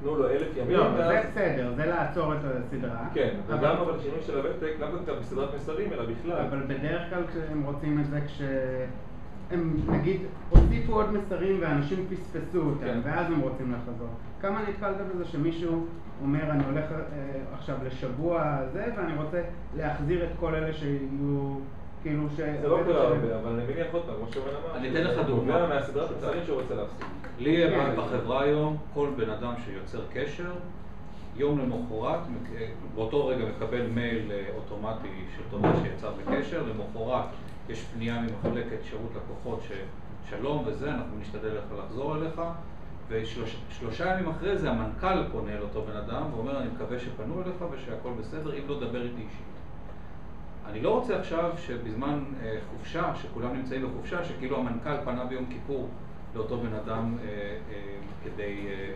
תנו לו אלף ימים. לא, זה בסדר, זה לעצור את הסדרה. כן, אבל- וגם אבל שינוי של הוותק, לאו דווקא בסדרת מסרים, אלא בכלל. אבל בדרך כלל כשהם רוצים את זה כש... הם נגיד הוסיפו עוד מסרים ואנשים פספסו אותם, כן. ואז הם רוצים לחזור. כמה נתקלת בזה שמישהו אומר, אני הולך אה, עכשיו לשבוע זה, ואני רוצה להחזיר את כל אלה שיהיו, כאילו ש... זה לא קורה הרבה, אבל אני מניח עוד פעם, כמו שאורן אמר, אני אתן לך דוגמה. מהסדרת מסרים שהוא רוצה להפסיק. לי. בחברה היום, כל בן אדם שיוצר קשר, יום למחרת, באותו רגע מקבל מייל אה, אוטומטי של תומר שיצר בקשר, למחרת יש פנייה ממחלקת שירות לקוחות ששלום וזה, אנחנו נשתדל לך לחזור אליך, ושלושה ימים אחרי זה המנכ"ל פונה לאותו בן אדם ואומר אני מקווה שפנו אליך ושהכל בסדר, אם לא דבר איתי אישית. אני לא רוצה עכשיו שבזמן אה, חופשה, שכולם נמצאים בחופשה, שכאילו המנכ"ל פנה ביום כיפור לאותו בן אדם אה, אה, כדי... אה,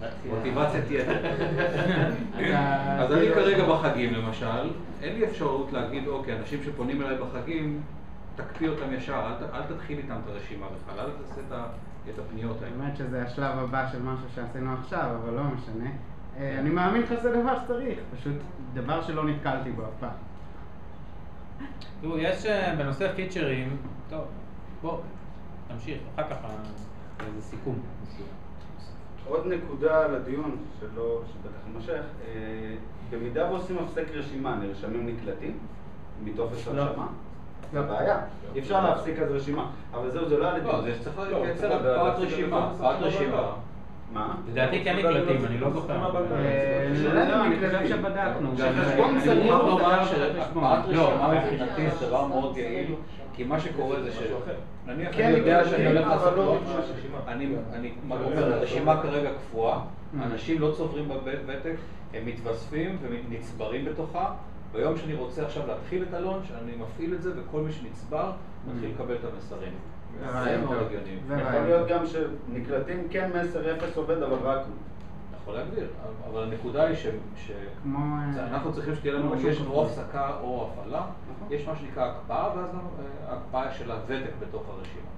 מוטיבציה. מוטיבציית יתר. אתה- אז אני כרגע בחגים למשל, אין לי אפשרות להגיד, אוקיי, אנשים שפונים אליי בחגים, תקפיא אותם ישר, אל, תתחיל איתם את הרשימה בכלל, אל תעשה את, הפניות האלה. האמת שזה השלב הבא של משהו שעשינו עכשיו, אבל לא משנה. אה, אני מאמין לך שזה דבר שצריך, פשוט דבר שלא נתקלתי בו אף פעם. תראו, יש בנושא פיצ'רים, טוב, בוא, תמשיך, אחר כך איזה סיכום. עוד נקודה לדיון, שלא, שבטח יימשך, אה, במידה ועושים הפסק רשימה, נרשמים נקלטים מטופס לא. הרשמה? זה בעיה, אי אפשר להפסיק אז רשימה, אבל זהו, זה לא היה לא, לדיון. זה צריך לא, לייצר צריך הקפאת רשימה, זה הקפאת רשימה. מה? לדעתי כן נקלטים, אני לא זוכר. אה, לא, אני. חושב שבדקנו. מוכרח זה לומר גם שהחשבון- הקפאת לא, רשימה מבחינתי זה דבר מאוד יעיל, כי מה שקורה זה ש... משהו אחר. נניח כן, אני יודע שאני הולך אבל לעשות לא אני אומר, הרשימה כרגע קפואה, Mm. אנשים לא צוברים בוותק, הם מתווספים ונצברים בתוכה. ביום שאני רוצה עכשיו להתחיל את הלונץ', אני מפעיל את זה, וכל מי שנצבר מתחיל לקבל את המסרים. זה רעיון מאוד. הגיוני. יכול להיות. גם שנקלטים כן מסר אפס עובד, אבל רק. יכול להגדיר, אבל הנקודה היא ש... ש... כמו... אה, צריכים שתהיה לנו, יש. או הפסקה או הפעלה, נכון. יש מה שנקרא הקפאה, ואז אה, הקפאה של הוותק בתוך הרשימה.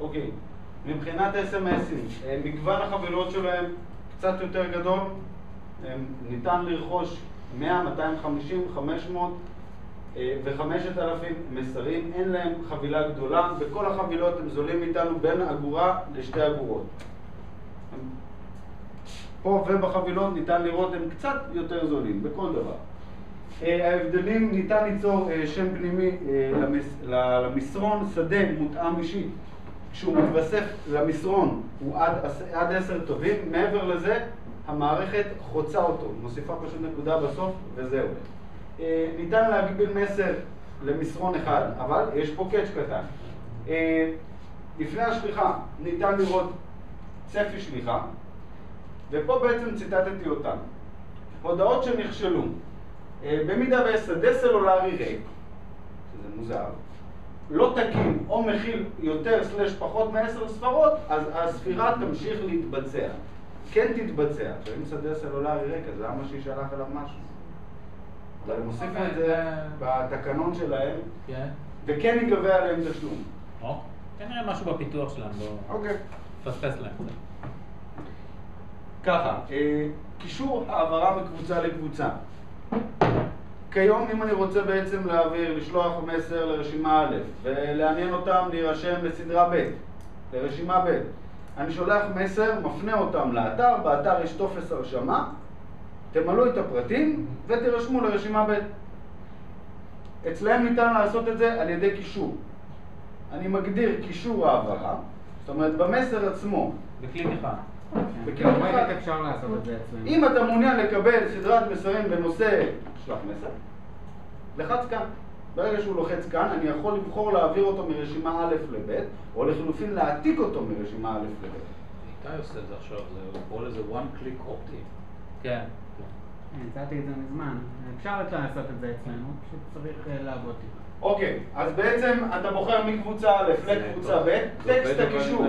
אוקיי, מבחינת אס.אם.אסים, אה, מגוון החבילות שלהם קצת יותר גדול, ניתן לרכוש 100, 250, 500 אה, ו-5,000 מסרים, אין להם חבילה גדולה, בכל החבילות הם זולים איתנו בין אגורה לשתי אגורות. פה ובחבילות ניתן לראות הם קצת יותר זולים, בכל דבר. אה, ההבדלים, ניתן ליצור אה, שם פנימי למסרון, שדה מותאם אישית. כשהוא מתווסף למסרון הוא עד, עד עשר טובים, מעבר לזה המערכת חוצה אותו, מוסיפה פשוט נקודה בסוף וזהו. אה, ניתן להגביל מסר למסרון אחד, אבל יש פה קאץ' קטן. אה, לפני השליחה ניתן לראות צפי שליחה, ופה בעצם ציטטתי אותם. הודעות שנכשלו. אה, במידה ויש שדה סלולרי ריק, שזה מוזר, לא תקין או מכיל יותר סלש פחות מעשר ספרות, אז הספירה תמשיך להתבצע. כן תתבצע. אם שדה סלולרי ריק, אז למה שישלח אליו משהו? הם הוסיפו את זה בתקנון שלהם, כן. וכן ייגבה עליהם תשלום. כנראה משהו בפיתוח שלהם, לא אוקיי. פספס להם. ככה, אה, קישור העברה מקבוצה לקבוצה. כיום אם אני רוצה בעצם להעביר, לשלוח מסר לרשימה א' ולעניין אותם להירשם לסדרה ב', לרשימה ב', אני שולח מסר, מפנה אותם לאתר, באתר יש טופס הרשמה, תמלאו את הפרטים ותירשמו לרשימה ב'. אצלם ניתן לעשות את זה על ידי קישור. אני מגדיר קישור העברה, זאת אומרת במסר עצמו, בקליק אחד. בקליק אחד. אפשר לעשות את זה אצלנו. אם אתה מעוניין לקבל סדרת מסרים בנושא שלח מסר, לחץ כאן. ברגע שהוא לוחץ כאן, אני יכול לבחור להעביר אותו מרשימה א' לב', או לחלופין להעתיק אותו מרשימה א' לב'. איתי עושה את זה עכשיו, זה- הוא קורא לזה one click opt-in. כן. הצעתי את זה מזמן. אפשר לעשות את זה אצלנו, פשוט צריך אה, לעבוד איתו. אוקיי, אז בעצם אתה בוחר מקבוצה א' לקבוצה ב', טקסט אבל הקישור.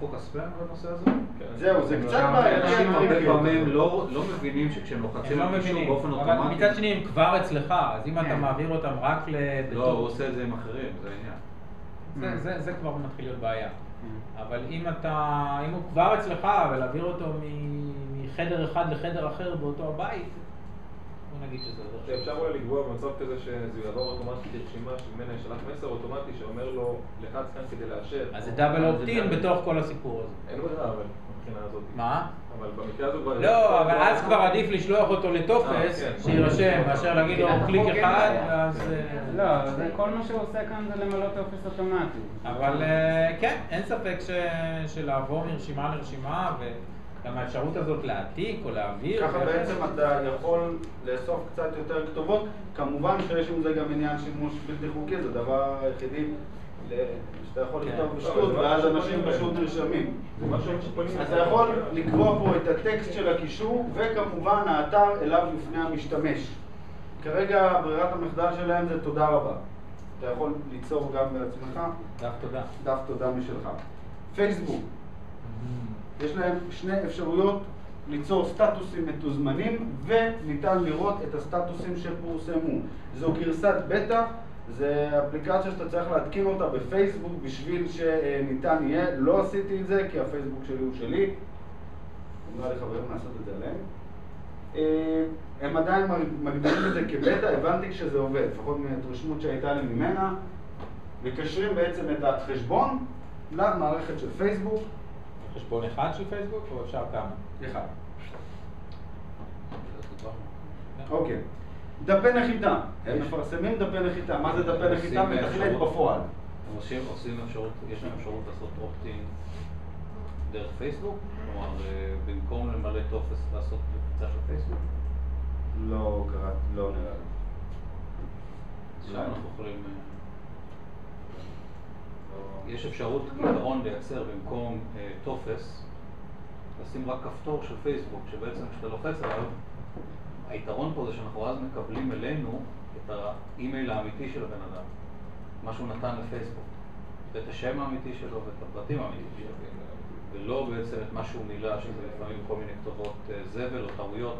חוק- הספאם בנושא הזה? זהו, זה קצת הרבה בעייתי. אנשים הרבה הטריקיות. פעמים לא לא מבינים שכשהם לוחצים לא על קישור מבינים, באופן אבל אוטומטי... מצד שני הם כבר אצלך, אז אם אתה כן. מעביר אותם רק ל... לא, הוא עושה את זה עם אחרים, זה העניין. זה- זה- זה כבר מתחיל להיות בעיה. כן. אבל אם אתה, אם הוא כבר אצלך, ולהעביר אותו מ- מחדר אחד לחדר אחר באותו הבית, בוא נגיד שזה עוזר. שאפשר אולי לקבוע במצב כזה שזה יעבור אוטומטית לרשימה שממנה יישלח מסר אוטומטי שאומר לו לחץ כאן כדי לאשר. אז זה דאבל אופטין בתוך כל הסיפור הזה. אין ברירה אבל מבחינה הזאת. מה? אבל במקרה הזה כבר... לא, אבל אז כבר עדיף לשלוח אותו לטופס, אה, כן. שיירשם, מאשר להגיד לו קליק אחד. ואז... אה, לא, זה כל מה שהוא עושה כאן זה למלא טופס אוטומטי. אבל אה, כן, אין ספק שלעבור מרשימה לרשימה, וגם האפשרות הזאת להעתיק או להעביר. ככה בעצם אתה יכול לאסוף קצת יותר כתובות, כמובן שיש עם זה גם עניין שימוש בלתי חוקי, זה הדבר היחידי שאתה יכול כן. לכתוב לא, בשטות ואז אנשים פשוט. נרשמים. אתה. יכול לקבוע פה את הטקסט של הקישור וכמובן האתר אליו יפנה המשתמש. כרגע ברירת המחדל שלהם זה תודה רבה. אתה יכול ליצור גם בעצמך דף תודה. דף תודה משלך. פייסבוק, יש להם שני אפשרויות ליצור סטטוסים מתוזמנים וניתן לראות את הסטטוסים שפורסמו. זו גרסת בטא, זה אפליקציה שאתה צריך להתקין אותה בפייסבוק בשביל שניתן יהיה. לא עשיתי את זה כי הפייסבוק שלי הוא שלי. אמרה לי חברים לעשות את זה עליהם. אה, הם עדיין מגדירים את זה כבטא, הבנתי שזה עובד, לפחות מההתרשמות שהייתה לי ממנה. מקשרים בעצם את החשבון למערכת של פייסבוק. חשבון אחד של פייסבוק, או אפשר כמה? אחד. אוקיי. דפי נחיתה. הם מפרסמים דפי נחיתה. מה זה דפי נחיתה? מתכנת בפועל. הם עושים, עושים אפשרות, יש להם אפשרות לעשות אופטין דרך פייסבוק? כלומר, אה, במקום למלא טופס לעשות בקבוצה של פייסבוק? לא קראתי, לא נראה לי. שם אנחנו יכולים... יש אפשרות כעיקרון לייצר במקום אה, טופס, לשים רק כפתור של פייסבוק, שבעצם כשאתה לוחץ עליו, היתרון פה זה שאנחנו אז מקבלים אלינו את האימייל האמיתי של הבן אדם, מה שהוא נתן לפייסבוק, ואת השם האמיתי שלו ואת הפרטים האמיתיים שלו, ולא בעצם את מה שהוא מילא, שזה לפעמים כל מיני כתובות אה, זבל או טעויות.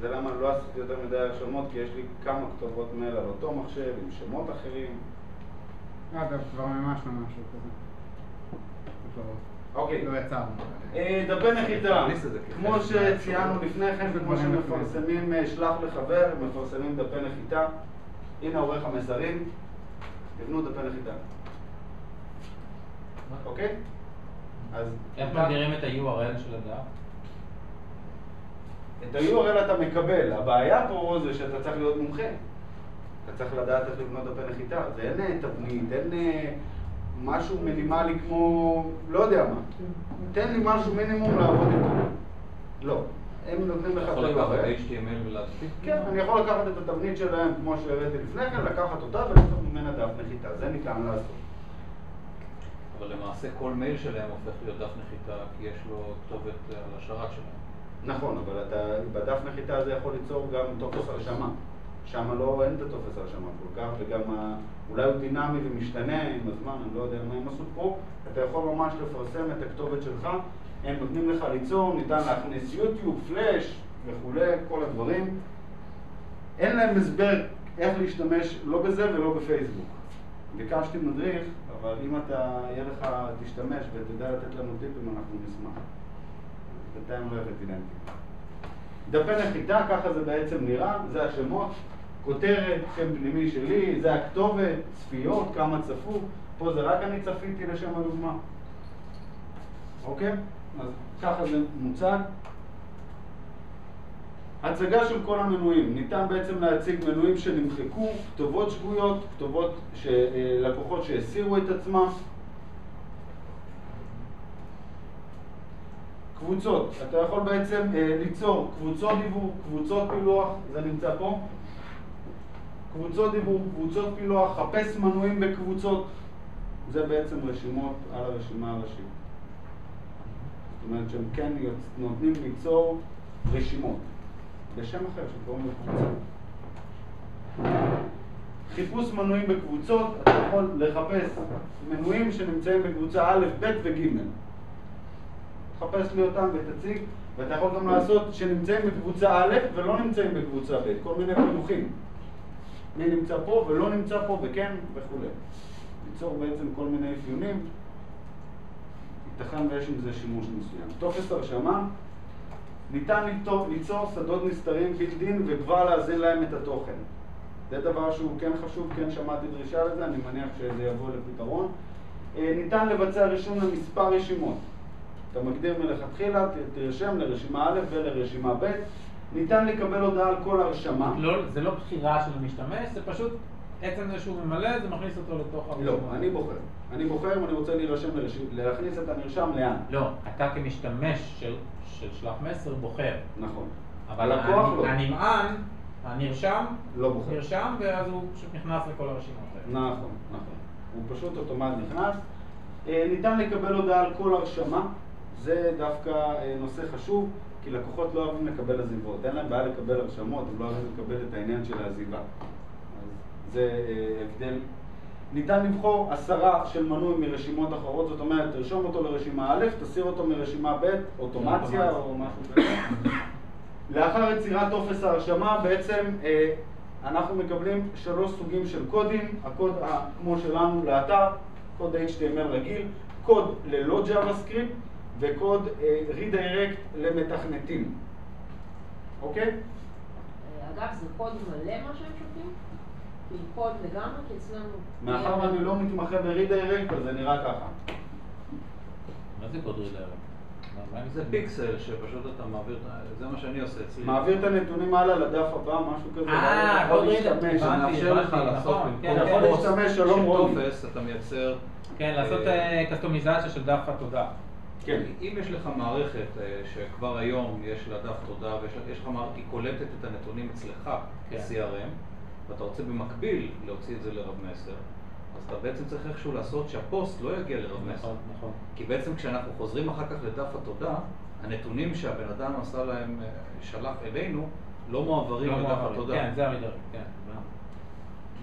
זה למה לא עשיתי יותר מדי הרשמות, כי יש לי כמה כתובות מייל על אותו מחשב עם שמות אחרים. אגב, כבר ממש ממש לא כזה. לא- אוקיי. לא יצרנו. אה, דפי נחיתה, כמו. שציינו לפני כן, כמו שמפרסמים אה, שלח לחבר, מפרסמים דפי נחיתה. הנה עורך המסרים, תבנו דפי נחיתה. אוקיי? אז איך מגדירים את ה-URL של הדף? את ה-URL אתה מקבל, הבעיה פה זה שאתה צריך להיות מומחה. אתה צריך לדעת איך לבנות דפי נחיתה. זה אין אה, תבנית, אין אה, משהו מינימלי כמו, לא יודע מה. תן לי משהו מינימום לעבוד איתו. לא. הם נותנים לך אתה את יכול לקחת. HTML ולהדפיס? כן, אני יכול לקחת את התבנית שלהם כמו שהראיתי לפני כן, לקחת אותה ולעשות ממנה דף נחיתה. זה ניתן לעשות. אבל למעשה כל מייל שלהם הופך להיות דף נחיתה, כי יש לו כתובת אה, על השרת שלהם. נכון, אבל אתה בדף נחיתה הזה יכול ליצור גם טופס הרשמה. שם לא, אין את הטופס הרשמה כל כך, וגם. אולי הוא דינמי ומשתנה עם הזמן, אני לא יודע מה הם עשו פה. אתה יכול ממש לפרסם את הכתובת שלך, הם נותנים לך ליצור, ניתן להכניס יוטיוב, פלאש וכולי, כל הדברים. אין להם הסבר איך להשתמש לא בזה ולא בפייסבוק. ביקשתי מדריך, אבל אם אתה, יהיה לך, תשתמש ותדע לתת לנו טיפים, אנחנו נשמח. בינתיים לא הבאתי להם טיפים. דפי נחיתה, ככה זה בעצם נראה, זה השמות, כותרת, שם פנימי שלי, זה הכתובת, צפיות, כמה צפו, פה זה רק אני צפיתי לשם הדוגמה. אוקיי? אז ככה זה מוצג. הצגה של כל המנויים, ניתן בעצם להציג מנויים שנמחקו, כתובות שגויות, כתובות. אה, לקוחות שהסירו את עצמם. קבוצות, אתה יכול בעצם אה, ליצור קבוצות דיבור, קבוצות פילוח, זה נמצא פה. קבוצות דיבור, קבוצות פילוח, חפש מנויים בקבוצות, זה בעצם רשימות על הרשימה הראשית. זאת אומרת שהם כן נותנים ליצור רשימות, בשם אחר שקוראים לו קבוצה. חיפוש מנויים בקבוצות, אתה יכול לחפש מנויים שנמצאים בקבוצה א', ב' וג'. תחפש לי אותם ותציג, ואתה יכול גם לעשות שנמצאים בקבוצה א' ולא נמצאים בקבוצה ב', כל מיני פילוחים. מי נמצא פה ולא נמצא פה וכן וכולי. ליצור בעצם כל מיני אפיונים, ייתכן ויש עם זה שימוש מסוים. טופס הרשמה, ניתן ליצור, ליצור שדות נסתרים בילדין וכבר להזין להם את התוכן. זה דבר שהוא כן חשוב, כן שמעתי דרישה לזה, אני מניח שזה יבוא לפתרון. אה, ניתן לבצע רישום למספר רשימות. אתה מגדיר מלכתחילה, תרשם לרשימה א' ולרשימה ב'. ניתן לקבל הודעה על כל הרשמה. לא, זה לא בחירה של המשתמש, זה פשוט עצם זה שהוא ממלא, זה מכניס אותו לתוך הרשימה. לא, אני בוחר. אני בוחר אם אני רוצה להירשם לרשימה, להכניס את המרשם לאן. לא, אתה כמשתמש של, של שלח מסר בוחר. נכון. אבל הלקוח לא. הנמען, הנרשם, לא בוחר. נרשם, ואז הוא פשוט נכנס לכל הרשימות האלה. נכון, נכון. הוא פשוט אוטומט נכנס. אה, ניתן לקבל הודעה על כל הרשמה, זה דווקא אה, נושא חשוב, כי לקוחות לא אוהבים לקבל עזיבות. אין להם בעיה לקבל הרשמות, הם לא אוהבים לקבל את העניין של העזיבה. אז זה אה, הבדל. ניתן לבחור הסרה של מנוי מרשימות אחרות, זאת אומרת, תרשום אותו לרשימה א', תסיר אותו מרשימה ב', אוטומציה או משהו כזה. לאחר יצירת טופס ההרשמה, בעצם אה, אנחנו מקבלים שלוש סוגים של קודים, הקוד כמו שלנו לאתר, קוד HTML רגיל, קוד ללא JavaScript וקוד אה, redirect למתכנתים, אוקיי? אה, אגב, זה קוד מלא מה שהם שותים? קוד לגמרי, כי אצלנו... מאחר ואני לא מתמחה ב-redirect, אז זה נראה ככה. מה זה קוד עם זה פיקסל שפשוט אתה מעביר, זה מה שאני עושה אצלי. מעביר את הנתונים הלאה לדף הבא, משהו כזה, אה, קוד. זה הבנתי, מאפשר לך לעשות נכון, כן, במקום אתה יכול להשתמש, שלום. טופס, אתה מייצר... כן, לעשות אה, קסטומיזציה של דף התודה. כן. אם יש לך מערכת אה, שכבר היום יש לה דף תודה ויש יש לך מערכת, היא קולטת את הנתונים אצלך, כן. CRM, ואתה רוצה במקביל להוציא את זה לרב מסר, אז אתה בעצם צריך איכשהו לעשות שהפוסט לא יגיע לרב מסר. נכון, נכון. כי בעצם כשאנחנו חוזרים אחר כך לדף התודה, הנתונים שהבן אדם עשה להם, אה, שלח אלינו, לא מועברים לא לדף מועברים. התודה. כן, זה הרידאירקט, כן.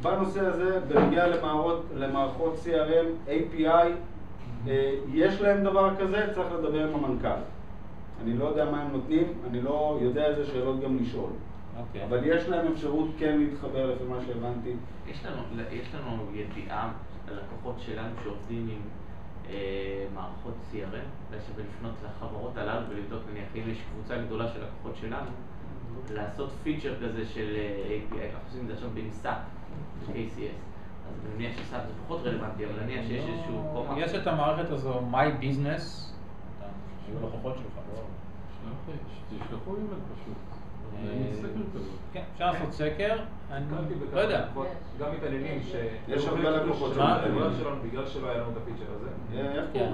בנושא הזה, בנוגע למערכות, למערכות CRM, API, יש להם דבר כזה, צריך לדבר עם המנכ"ל. אני לא יודע מה הם נותנים, אני לא יודע איזה שאלות גם לשאול. אוקיי. אבל יש להם אפשרות כן להתחבר לפי מה שהבנתי. יש לנו, יש לנו ידיעה על לקוחות שלנו שעובדים עם אה, מערכות CRM, אולי שווה לפנות לחברות הללו ולבדוק נניח אם יש קבוצה גדולה של לקוחות שלנו, לעשות פיצ'ר כזה של אה, API, אנחנו עושים את זה עכשיו SAP, KCS. אז אני מניח ש-SAP זה פחות רלוונטי, אבל נניח שיש איזשהו קומה. יש את המערכת הזו, My Business, שיהיו לקוחות שלך, לא? תשלחו אימייל פשוט. אה, אני סקר כזה. כן, אפשר לעשות סקר, אני לא יודע. גם מתעניינים ש... יש הרבה לקוחות שלנו, בגלל שלא היה לנו את הפיצ'ר הזה. כן.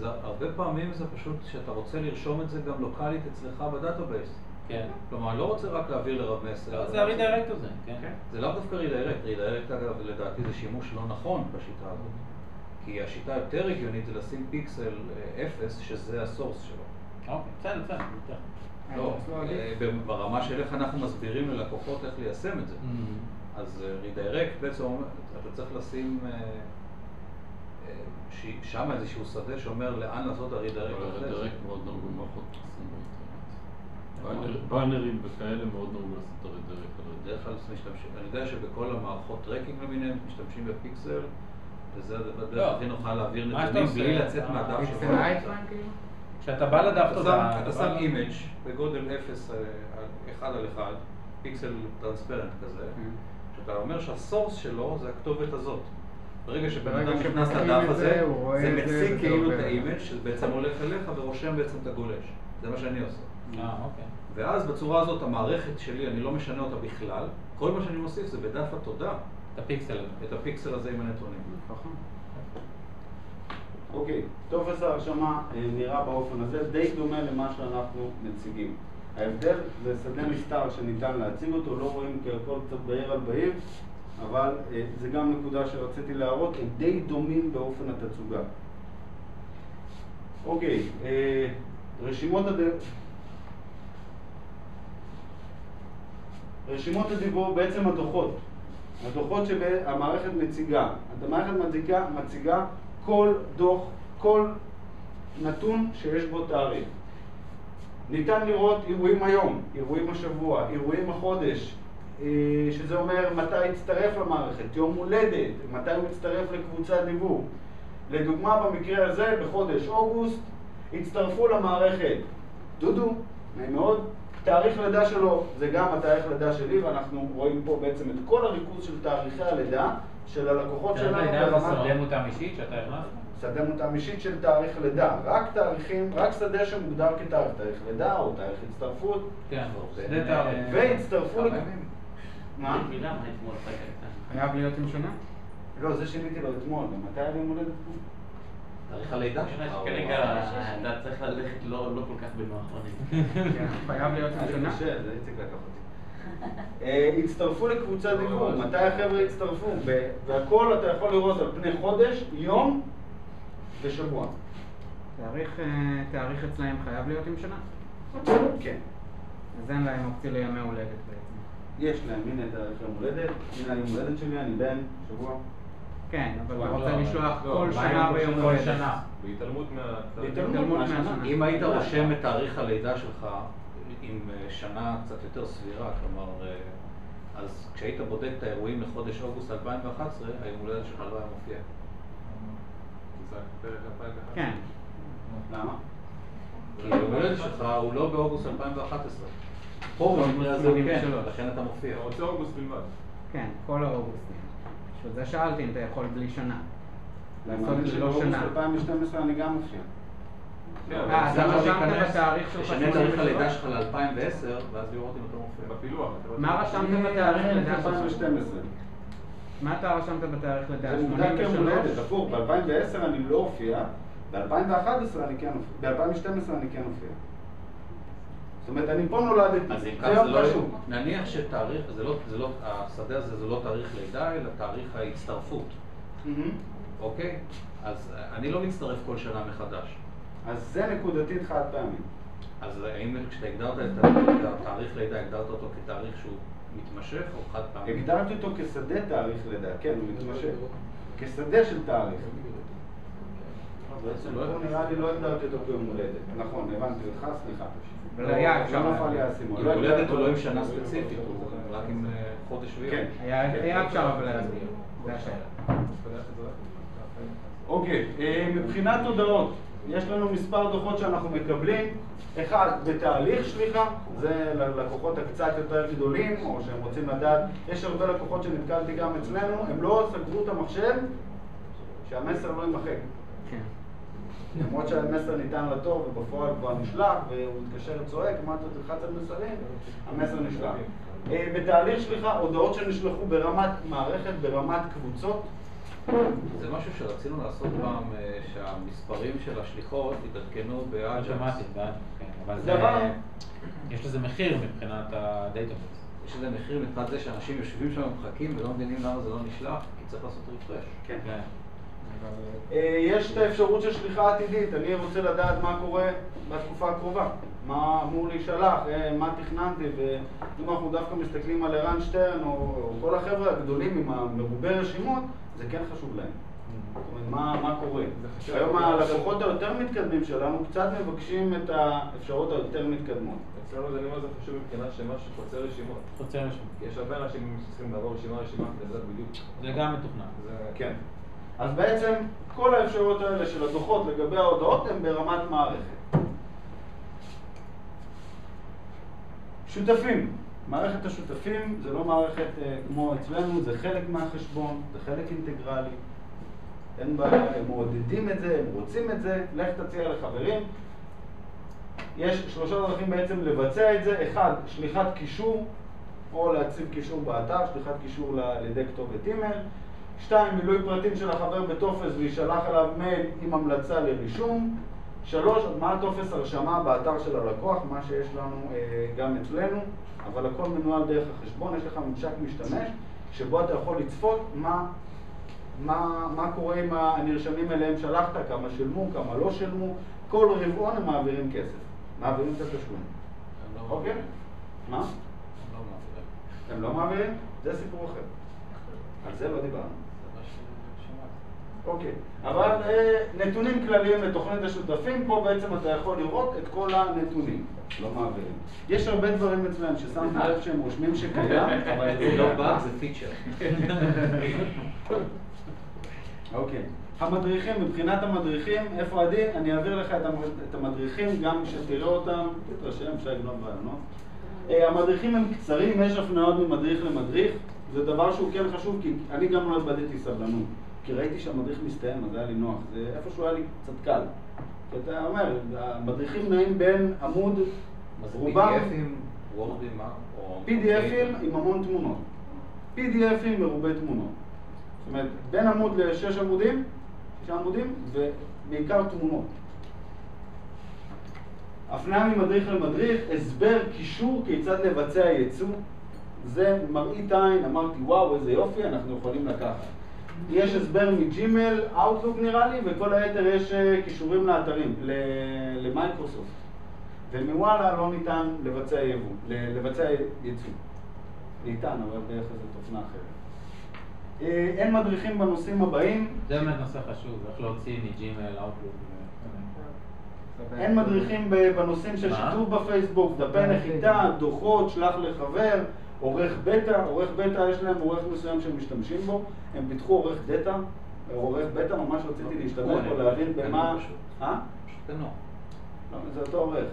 לא- הרבה פעמים זה פשוט שאתה רוצה לרשום את זה גם לוקאלית אצלך ב database. כן. כלומר, אני לא רוצה רק להעביר לרב מסר. לא, זה ה redirect הזה, כן. זה לאו דווקא redirect, redirect אגב לדעתי זה שימוש לא נכון בשיטה הזאת. כי השיטה היותר הגיונית זה לשים פיקסל אה, אפס, שזה הסורס שלו. אוקיי, בסדר, בסדר, יותר. לא, אה, ברמה של איך אנחנו מסבירים ללקוחות איך ליישם את זה. Mm-hmm. אז redirect בעצם אומר, אתה צריך לשים אה, אה, שם איזשהו שדה שאומר לאן לעשות ה redirect אבל הזה. ה redirect מאוד נהוג במערכות באנרים וכאלה מאוד נהוג לעשות את ה redirect. בדרך כלל משתמשים, אני יודע שבכל המערכות tracking למיניהם משתמשים בפיקסל, וזה הדרך לא. הכי נוחה להעביר נתונים בלי לצאת אתה- מהדף שלך. אצל אייפמן כאילו? כשאתה בא לדף אתה תודה, אתה שם image בגודל 0 אה, על- אחד על אחד, פיקסל transparent כזה, שאתה אומר שה source שלו זה הכתובת הזאת. ברגע שבן אדם נכנס לדף הזה, זה, מציג כאילו את. ה image שזה בעצם הולך אליך ורושם בעצם את הגולש. זה מה שאני עושה. אה, אוקיי. ואז בצורה הזאת המערכת שלי, אני לא משנה אותה בכלל, כל מה שאני מוסיף זה בדף התודה, את הפיקסל הזה. את הפיקסל הזה עם הנתונים. אוקיי, טופס ההרשמה אה, נראה באופן הזה, די דומה למה שאנחנו מציגים. ההבדל זה שדה נסתר שניתן להציג אותו, לא רואים כי הכל קצת בהיר על בהיר, אבל אה, זה גם נקודה שרציתי להראות, הם די דומים באופן התצוגה. אוקיי, רשימות הד... רשימות הדיבור, בעצם הדוחות. הדוחות שהמערכת מציגה. המערכת מציגה, מציגה כל דוח, כל נתון שיש בו תאריך. ניתן לראות אירועים היום, אירועים השבוע, אירועים החודש, אה, שזה אומר מתי הצטרף למערכת, יום הולדת, מתי הוא הצטרף לקבוצת דיבור. לדוגמה, במקרה הזה, בחודש אוגוסט, הצטרפו למערכת דודו, נעים מאוד, תאריך לידה שלו זה גם התאריך לידה שלי, ואנחנו רואים פה בעצם את כל הריכוז של תאריכי הלידה של הלקוחות תאריך שלנו לידה זה. שדה מותם אישית שאתה הכנסת? שדה מותם אישית של תאריך לידה, רק תאריכים, רק שדה שמוגדר כתאריך, תאריך לידה או תאריך הצטרפות, כן. שדה תאריך. והצטרפו... כמה לכ- ימים? מה? חייב להיות עם שנה? לא, זה שיניתי לו אתמול, מתי היה לי יום הולדת? תאריך הלידה שלך. שכרגע או- אתה צריך ללכת לא לא כל כך בנוח. כן, חייב להיות? קשה, זה איציק לקח אותי. [laughs] אה, הצטרפו לקבוצת דיבור, מתי החבר'ה הצטרפו? והכל אתה יכול לראות על פני חודש, יום ושבוע. תאריך, אה, תאריך אצלהם חייב להיות עם שנה? כן. אז אין להם אופציה לימי הולדת בעצם. יש להם, הנה תאריך יום הולדת, הנה היום הולדת שלי, אני בן, שבוע. כן, אבל אתה לא, רוצה אבל- לשלוח לא, כל שנה ביום כל הולדת. שנה? בהתעלמות מה... בהתעלמות התעלמות מהשנה. אם היית רושם את תאריך הלידה שלך עם אה, שנה קצת יותר סבירה, כלומר, אה, אז כשהיית בודק את האירועים לחודש אוגוסט 2011, היום הולדת שלך לא היה מופיע. זה פרק 2001. כן. למה? כי היום הולדת שלך הוא לא באוגוסט 2011. פה במקרה הזה הוא כן, 83. לכן אתה מופיע. רוצה אוגוסט בלבד. כן, כל האוגוסטים. בשביל זה שאלתי אם אתה יכול בלי שנה. לעשות ללא שנה. 2012 אני גם מופיע. כן, אה, אתה רשמת בתאריך שלך תשנה תאריך 83? הלידה שלך ל-2010, ואז לראות אם אתה מופיע. בפילוח. לא- מה רשמת בתאריך לידה שלך? 2012. מה אתה רשמת בתאריך לידה? זה מוגדר כיום 83? הולדת, הפוך, ב-2010 אני לא אופיע, ב-2011 אני כן אופיע, ב-2012 אני כן אופיע. זאת אומרת, אני פה נולדתי, אז אם זה כך יום זה לא... חשוב. נניח שתאריך, זה לא, זה לא, השדה הזה זה לא תאריך לידה, אלא תאריך ההצטרפות. אוקיי? אז אה, אני לא מצטרף כל שנה מחדש. אז זה נקודתית חד פעמי. אז האם כשאתה הגדרת את התאריך לידה, הגדרת אותו כתאריך שהוא מתמשך או חד פעמי? הגדרתי אותו כשדה תאריך לידה, כן, הוא מתמשך. כשדה של תאריך. בעצם לא- נראה לי לא הגדרתי אותו כיום הולדת. נכון, הבנתי אותך, סליחה. אבל היה אפשר לא נפל לי. האסימון. לא הולדת הוא לא עם. שנה ספציפית, הוא רק עם אה, חודש ויום. כן. היה היה אפשר אבל להסביר. זה השאלה. אוקיי, אה, מבחינת הודעות, יש לנו מספר דוחות שאנחנו מקבלים. אחד, בתהליך שליחה, זה ללקוחות הקצת יותר גדולים, או שהם רוצים לדעת, יש הרבה לקוחות שנתקלתי גם אצלנו, הם לא סגרו את המחשב, שהמסר לא יימחק. כן. למרות שהמסר ניתן לתור ובפועל כבר נשלח, והוא מתקשר צועק, מה אתה תלחץ על מסרים, המסר נשלח. אה, בתהליך שליחה, הודעות שנשלחו ברמת מערכת, ברמת קבוצות, זה משהו שרצינו לעשות פעם, אה, שהמספרים של השליחות יתעדכנו ב Ajax. בעד, כן, אבל זה... דבר- יש לזה מחיר מבחינת ה database. יש לזה מחיר מבחינת זה שאנשים יושבים שם ומחכים ולא מבינים למה זה לא נשלח, כי צריך לעשות refresh. כן. אה, יש את האפשרות של שליחה עתידית, אני רוצה לדעת מה קורה בתקופה הקרובה, מה אמור להישלח, אה, מה תכננתי, ואם אנחנו דווקא מסתכלים על ערן שטרן או, או כל החבר'ה הגדולים עם המרובי רשימות, זה כן חשוב להם. זאת אומרת, מה, מה קורה? היום הלקוחות היותר מתקדמים שלנו קצת מבקשים את האפשרויות היותר מתקדמות. אצלנו זה אומר זה חשוב מבחינת שמשהו חוצה רשימות. חוצה. כי יש הרבה אנשים שצריכים לעבור רשימה רשימה כדי לדעת בדיוק. זה גם מתוכנן. זה... כן. אז בעצם כל האפשרויות האלה של הדוחות לגבי ההודעות הן ברמת מערכת. שותפים. מערכת השותפים זה לא מערכת אה, כמו אצלנו, זה חלק מהחשבון, זה חלק אינטגרלי. אין בעיה, הם מעודדים את זה, הם רוצים את זה, לך תציע לחברים. יש שלושה דרכים בעצם לבצע את זה. אחד, שליחת קישור, או להציב קישור באתר, שליחת קישור ל- על ידי כתובת אימייל. שתיים, מילוי פרטים של החבר בטופס ויישלח עליו מייל עם המלצה לרישום. שלוש, מה הטופס הרשמה באתר של הלקוח, מה שיש לנו אה, גם אצלנו, אבל הכל מנוהל דרך החשבון, יש לך ממשק משתמש, שבו אתה יכול לצפות מה, מה, מה קורה עם הנרשמים אליהם שלחת, כמה שילמו, כמה לא שילמו, כל רבעון הם מעבירים כסף, מעבירים את התשלום. לא אוקיי? מה? הם לא מעבירים. הם לא מעבירים? זה סיפור אחר. על זה לא דיברנו. אוקיי, אבל אה, נתונים כלליים לתוכנית השותפים, פה בעצם אתה יכול לראות את כל הנתונים, לא מעבירים. יש הרבה דברים אצלם ששמתי לב שהם רושמים שקיים, [laughs] אבל זה לא באג, זה פיצ'ר. [laughs] אוקיי. המדריכים, מבחינת המדריכים, איפה עדי? אני אעביר לך את המ- את המדריכים, גם שתראה אותם, תתרשם, אפשר לגנוב רעיונות. אה, המדריכים הם קצרים, יש הפניות ממדריך למדריך, זה דבר שהוא כן חשוב, כי אני גם לא איבדתי סבלנות. כי ראיתי שהמדריך מסתיים, אז היה לי נוח. זה איפשהו היה לי קצת קל. כי אתה אומר, המדריכים נעים בין עמוד, רובם PDFים, וורדים, מה? או- PDFים עם המון תמונות. PDFים מרובי תמונות. זאת אומרת, בין עמוד לשש עמודים, שישה עמודים, ובעיקר תמונות. הפניה ממדריך למדריך, הסבר, קישור, כיצד לבצע ייצוא. זה מראית עין, אמרתי, וואו, איזה יופי, אנחנו יכולים לקחת. יש הסבר מג'ימל, אאוטלוק נראה לי, וכל היתר יש אה, קישורים לאתרים, ל- למייקרוסופט. ומוואלה לא ניתן לבצע יבוא, לבצע ייצוא. ניתן, אבל דרך איזו תוכנה אחרת. אה, אין מדריכים בנושאים הבאים, זה באמת נושא חשוב, איך להוציא מג'ימל, אאוטלוק. אין מדריכים בנושאים של? שיתוף בפייסבוק, דפי נחיתה, דוחות, שלח לחבר, עורך בטא, עורך בטא יש להם עורך מסוים שהם משתמשים בו, הם פיתחו עורך דאטה, עורך בטא, ממש רציתי להשתמש בו, להבין במה... פשוט. אה? לא, זה אותו עורך,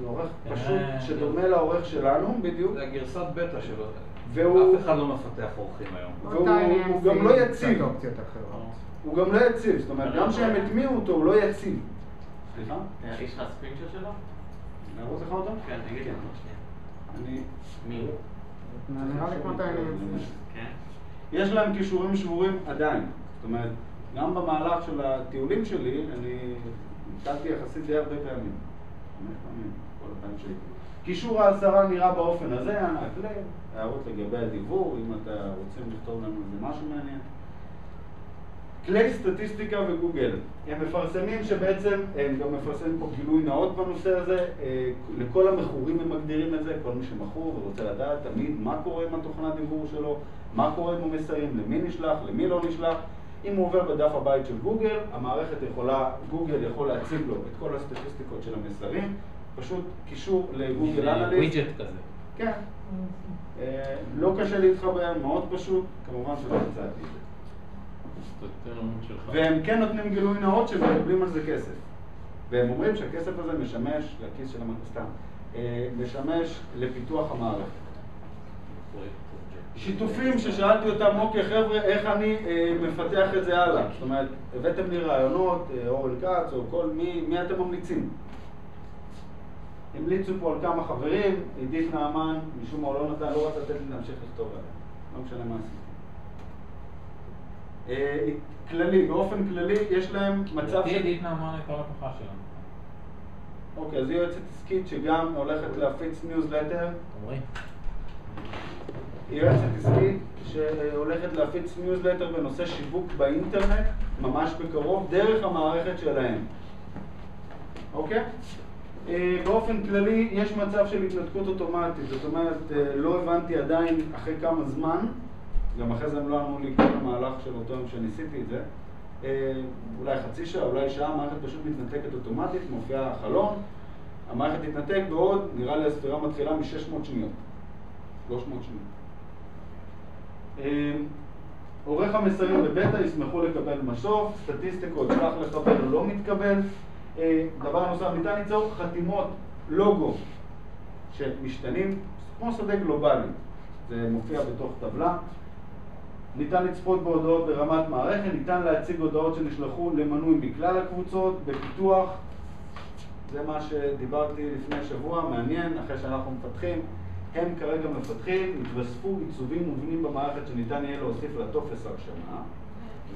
זה עורך אה, פשוט אה, שדומה לעורך שלנו בדיוק, זה הגרסת בטא שלו. והוא- אף אחד לא מפתח אורחים היום. והוא הוא גם לא יציב, אחרות. הוא גם לא יציב, זאת אומרת, גם כשהם הטמיעו אותו, הוא לא יציב. סליחה? אה, יש לך סקרינצ'ר שלו? להראות לך אותו? כן, תגיד לי. שנייה. אני... מי הוא? נראה לי כמו תעניין. כן. יש להם כישורים שבורים עדיין. זאת אומרת, גם במהלך של הטיולים שלי, אני נתקלתי יחסית די הרבה פעמים. חמש פעמים, כל הפעמים שהייתי. קישור ההסרה נראה באופן הזה, ענק לב, הערות לגבי הדיבור, אם אתה רוצים לכתוב לנו איזה משהו מעניין. כלי סטטיסטיקה וגוגל, הם מפרסמים שבעצם, הם גם מפרסמים פה גילוי נאות בנושא הזה, אה, לכל המכורים הם מגדירים את זה, כל מי שמכור ורוצה לדעת תמיד מה קורה עם התוכנת דיבור שלו, מה קורה עם המסרים, למי נשלח, למי לא נשלח. אם הוא עובר בדף הבית של גוגל, המערכת יכולה, גוגל יכול להציג לו את כל הסטטיסטיקות של המסרים, פשוט קישור לגוגל אנליסט. ווידג'ט כזה. כן. אה, לא קשה להתחבר, מאוד פשוט, כמובן שלא הצעתי את זה. והם כן נותנים גילוי נאות שהם מקבלים על זה כסף. והם אומרים שהכסף הזה משמש, לכיס של סתם, אה, משמש לפיתוח המערכת. שיתופים ששאלתי אותם, אוקיי חבר'ה, איך אני אה, מפתח את זה הלאה? זאת אומרת, הבאתם לי רעיונות, אה, אורן כץ או כל מי, מי אתם ממליצים? המליצו פה על כמה חברים, עידית נעמן, משום מה לא נתן, לא רצה לתת לי להמשיך לכתוב עליה, לא משנה מה עשיתי. אה, כללי, באופן כללי, יש להם מצב של... עידית נעמן הייתה לקוחה שלנו. אוקיי, אז היא יועצת עסקית שגם הולכת להפיץ ניוזלטר. אומרים. היא יועצת עסקית שהולכת להפיץ ניוזלטר בנושא שיווק באינטרנט, ממש בקרוב, דרך המערכת שלהם. אוקיי? אה, באופן כללי, יש מצב של התנתקות אוטומטית, זאת אומרת, אה, לא הבנתי עדיין אחרי כמה זמן, גם אחרי זה הם לא אמרו לי כל המהלך של אותו יום שניסיתי את זה, אה, אולי חצי שעה, אולי שעה, המערכת פשוט מתנתקת אוטומטית, מופיע החלון, המערכת תתנתק בעוד, נראה לי הספירה מתחילה מ-600 שניות, 300 שניות. אה, עורך המסרים בבטא ישמחו לקבל משוב, סטטיסטיקות, שלח לחבר לא מתקבל. אה, דבר נוסף, ניתן ליצור חתימות לוגו שמשתנים, כמו שדה גלובלי, זה מופיע בתוך טבלה. ניתן לצפות בהודעות ברמת מערכת, ניתן להציג הודעות שנשלחו למנוי מכלל הקבוצות, בפיתוח, זה מה שדיברתי לפני שבוע, מעניין, אחרי שאנחנו מפתחים. הם כרגע מפתחים, התווספו עיצובים מובנים במערכת שניתן יהיה להוסיף לטופס הרשמה,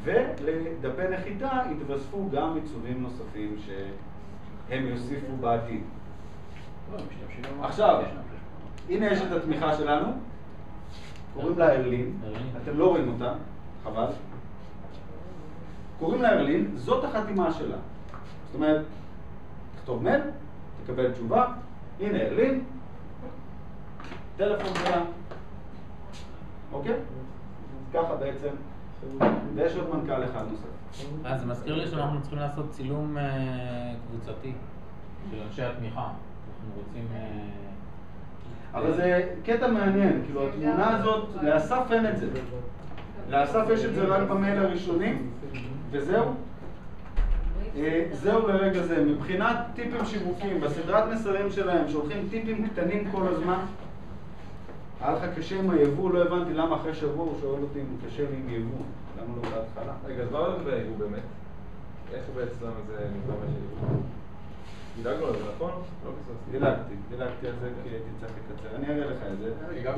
ולדפי נחיתה התווספו גם עיצובים נוספים שהם יוסיפו בעתיד. לא, עכשיו. הנה יש את התמיכה שלנו, קוראים לה ארלין. אתם לא רואים אותה, חבל. קוראים לה ארלין, זאת החתימה שלה. זאת אומרת, תכתוב מייל, תקבל תשובה, הנה ארלין, טלפון שלה, אוקיי? אז ככה בעצם, ויש עוד מנכ"ל אחד נוסף. אה, זה מזכיר לי שאנחנו צריכים לעשות צילום אה, קבוצתי של אנשי התמיכה. אנחנו רוצים... אבל זה קטע מעניין, כאילו התמונה הזאת, לאסף אין את זה. לאסף יש את זה רק במייל הראשוני, וזהו. אה, זהו לרגע זה. מבחינת טיפים שיווקיים, בסדרת מסרים שלהם שולחים טיפים קטנים כל הזמן. היה לך קשה עם היבוא, לא הבנתי למה אחרי שבוע הוא שואל אותי אם קשה לי עם יבוא. למה לא בהתחלה? רגע, אז מה הולך ביבוא באמת? איך בעצם זה מתממש היבוא? דילגנו על זה, נכון? לא פספסתי. דילגתי, דילגתי על זה כי הייתי צריך לקצר. אני אראה לך את זה. גם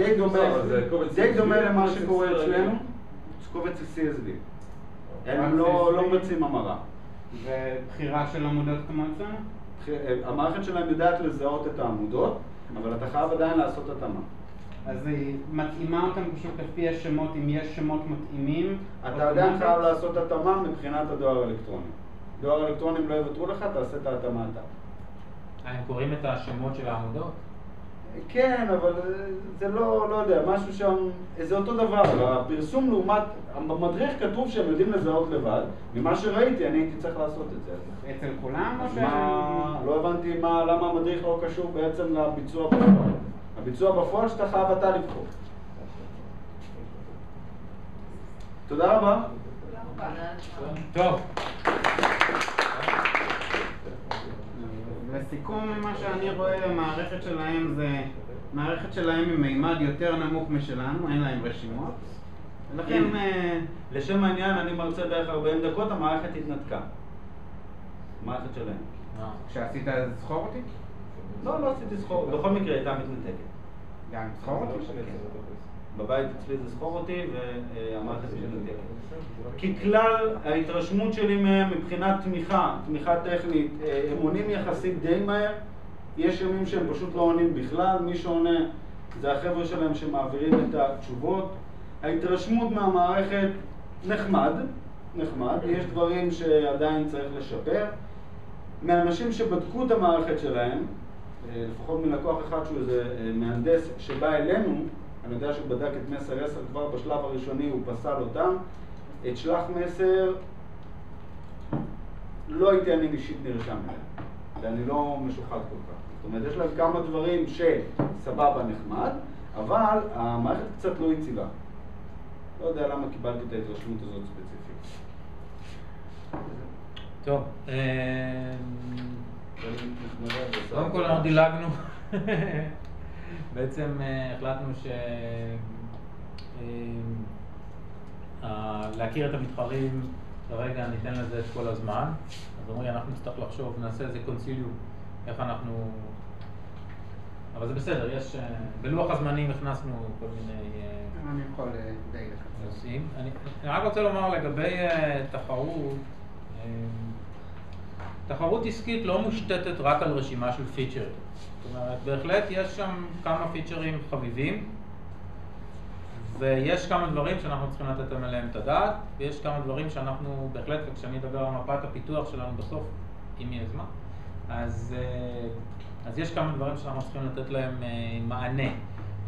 די דומה, למה קובץ שקורה CSV. אצלנו, זה קובץ CSV. רק הם לא. לא מבצעים המרה. ובחירה של עמודות כמו אצלנו? המערכת שלהם יודעת לזהות את העמודות, אבל אתה חייב עדיין לעשות התאמה. אז היא מתאימה אותם פשוט לפי השמות, אם יש שמות מתאימים. אתה עדיין? חייב לעשות התאמה מבחינת הדואר האלקטרוני. דואר אלקטרוני אם לא יוותרו לך, תעשה את ההתאמה אתה. הם קוראים את השמות של העמודות? כן, אבל זה לא, לא יודע, משהו שם, זה אותו דבר, הפרסום לעומת, במדריך כתוב שהם יודעים לזהות לבד, ממה שראיתי אני הייתי צריך לעשות את זה. אצל כולם או אז ש... מה, לא הבנתי מה, למה המדריך לא קשור בעצם לביצוע בפועל. הביצוע בפועל שאתה חייב אתה לבחור. תודה רבה. טוב, לסיכום, ממה שאני רואה, המערכת שלהם זה מערכת שלהם עם מימד יותר נמוך משלנו, אין להם רשימות. ולכן... אם- אה, לשם העניין אני מרצה בערך 40 דקות, המערכת התנתקה. המערכת שלהם. אה, כשעשית זכור אותי? לא, לא עשיתי זכור, בכל מקרה הייתה מתנתקת. גם זכור אותי? בבית אצלי זה זכור אותי והמערכת מתנתקת. ככלל, ההתרשמות שלי מהם מבחינת תמיכה, תמיכה טכנית, אה, הם עונים יחסית די מהר. יש ימים שהם פשוט לא עונים בכלל, מי שעונה זה החבר'ה שלהם שמעבירים את התשובות. ההתרשמות מהמערכת נחמד, נחמד, יש דברים שעדיין צריך לשפר. מאנשים שבדקו את המערכת שלהם, אה, לפחות מלקוח אחד שהוא איזה אה, מהנדס שבא אלינו, אני יודע שהוא בדק את מסר 10 כבר בשלב הראשוני, הוא פסל אותם. את שלח מסר, לא הייתי אני אישית נרשם אליהם, ואני לא משוחד כל כך. זאת אומרת, יש להם כמה דברים שסבבה נחמד, אבל המערכת קצת לא יציבה. לא יודע למה קיבלתי את ההתרשמות הזאת ספציפית. טוב. אה, קודם כל אנחנו דילגנו. [laughs] בעצם אה, החלטנו ש... אה, אה, להכיר את המתחרים, כרגע ניתן לזה את כל הזמן. אז אומרים, אנחנו נצטרך לחשוב, נעשה איזה קונסיליום, איך אנחנו... אבל זה בסדר, יש... בלוח הזמנים הכנסנו כל מיני... אני יכול די לקצר. אני, רק רוצה לומר לגבי תחרות, תחרות עסקית לא מושתתת רק על רשימה של פיצ'רים. זאת אומרת, בהחלט יש שם כמה פיצ'רים חביבים, ויש כמה דברים שאנחנו צריכים לתת עליהם את הדעת, ויש כמה דברים שאנחנו בהחלט, וכשאני אדבר על מפת הפיתוח שלנו בסוף, אם יהיה זמן, אז, uh, אז יש כמה דברים שאנחנו צריכים לתת להם uh, מענה.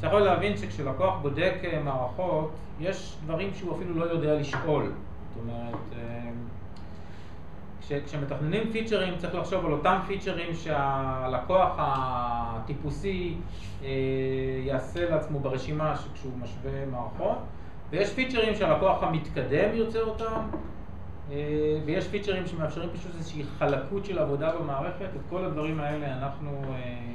צריך אבל להבין שכשלקוח בודק אה, מערכות, יש דברים שהוא אפילו לא יודע לשאול. זאת אומרת, כש, כשמתכננים פיצ'רים צריך לחשוב על אותם פיצ'רים שהלקוח הטיפוסי אה, יעשה לעצמו ברשימה כשהוא משווה מערכות, ויש פיצ'רים שהלקוח המתקדם יוצר אותם, אה, ויש פיצ'רים שמאפשרים פשוט איזושהי חלקות של עבודה במערכת, את כל הדברים האלה אנחנו... אה,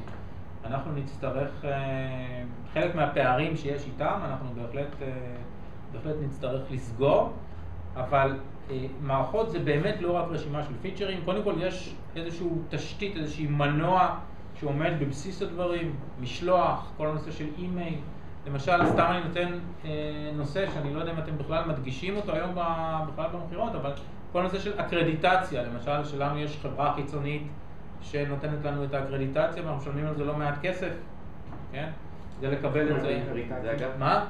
אנחנו נצטרך, אה, חלק מהפערים שיש איתם, אנחנו בהחלט, אה, בהחלט נצטרך לסגור, אבל מערכות זה באמת לא רק רשימה של פיצ'רים, קודם כל יש איזשהו תשתית, איזשהו מנוע שעומד בבסיס הדברים, משלוח, כל הנושא של אימייל, למשל, סתם אני נותן אה, נושא שאני לא יודע אם אתם בכלל מדגישים אותו היום ב- בכלל במכירות, אבל כל הנושא של אקרדיטציה, למשל, שלנו יש חברה חיצונית שנותנת לנו את האקרדיטציה ואנחנו משלמים על זה לא מעט כסף, כן? כדי לקבל את זה. זה? מה?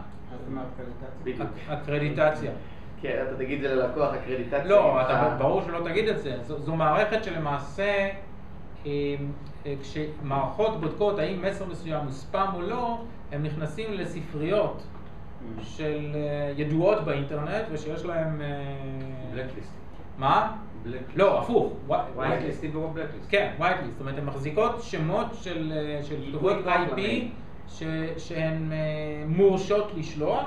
מה הקרדיטציה? בדיוק. אק- אקרדיטציה. כן, אתה תגיד את זה ללקוח, אקרדיטציה. לא. אתה ברור שלא תגיד את זה. זו, זו מערכת שלמעשה, אה, אה, כשמערכות בודקות האם מסר מסוים הוא ספאם או לא, הם נכנסים לספריות של אה, ידועות באינטרנט ושיש להם... אה, בלקליסט. מה? בלקליסט. לא, הפוך. ווייטליסטים ברוב בלקליסט. כן, whitelist, זאת אומרת, הן מחזיקות שמות של, אה, כתובות IP שהן אה, מורשות לשלוח,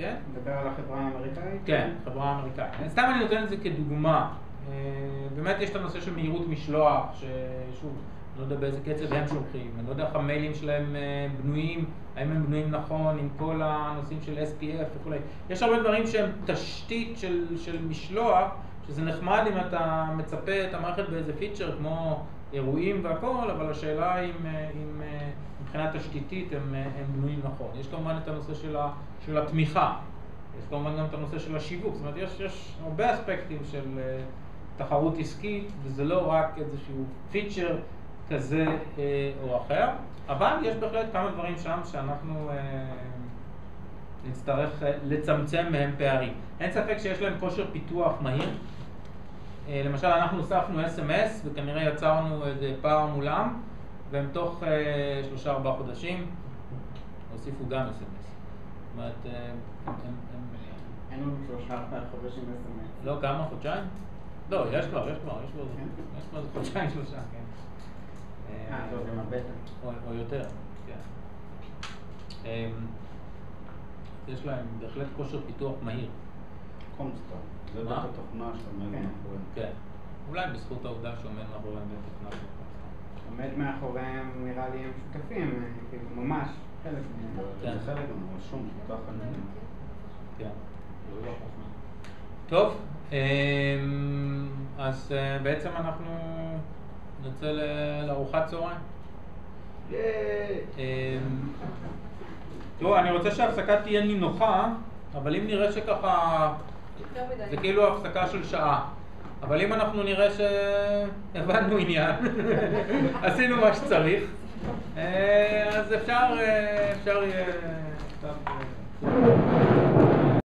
כן? מדבר על החברה האמריקאית? כן, חברה אמריקאית. סתם אני נותן את זה כדוגמה. אה, באמת יש את הנושא של מהירות משלוח, ששוב, אני לא יודע באיזה קצב הם שולחים, אני לא יודע איך המיילים שלהם אה, בנויים, האם הם בנויים נכון עם כל הנושאים של SPF וכולי. יש הרבה דברים שהם תשתית של, של משלוח, שזה נחמד אם אתה מצפה את המערכת באיזה פיצ'ר כמו אירועים והכל, אבל השאלה אם, אה, אם מבחינה תשתיתית הם, אה, הם בנויים נכון. יש כמובן את הנושא של, ה, של התמיכה. יש כמובן גם את הנושא של השיווק, זאת אומרת יש, יש הרבה אספקטים של uh, תחרות עסקית וזה לא רק איזשהו פיצ'ר כזה uh, או אחר, אבל יש בהחלט כמה דברים שם שאנחנו נצטרך לצמצם מהם פערים. אין ספק שיש להם כושר פיתוח מהיר. למשל אנחנו הוספנו SMS וכנראה יצרנו איזה פער מולם והם תוך uh, שלושה ארבעה חודשים הוסיפו גם SMS. זאת אומרת, uh, הם, הם אין לנו שלושה ארבעה חודשים אס.אם.אס. לא, כמה? חודשיים? לא, יש כבר, יש כבר, יש כבר, כן? יש כבר חודשיים שלושה, כן. אה, טוב, עם הבטן. או, או יותר, כן. יש להם בהחלט כושר פיתוח מהיר. קונסטר. זה מה? בית התוכנה שעומד כן. מאחוריהם. כן. אולי בזכות העובדה שעומד מאחוריהם בית תוכנה. עומד מאחוריהם, נראה לי הם שותפים, אה, כאילו, ממש, חלק מהם. כן. זה חלק גם רשום, שותף אני. כן. לא. טוב, אמ, אז אה, בעצם אנחנו נצא לארוחת צהריים. אמ, תראו, אני רוצה שההפסקה תהיה נינוחה, אבל אם נראה שככה. זה כאילו הפסקה של שעה. אבל אם אנחנו נראה שהבנו עניין, [laughs] עשינו מה שצריך, אה, אז אפשר, אה, אפשר יהיה... אה,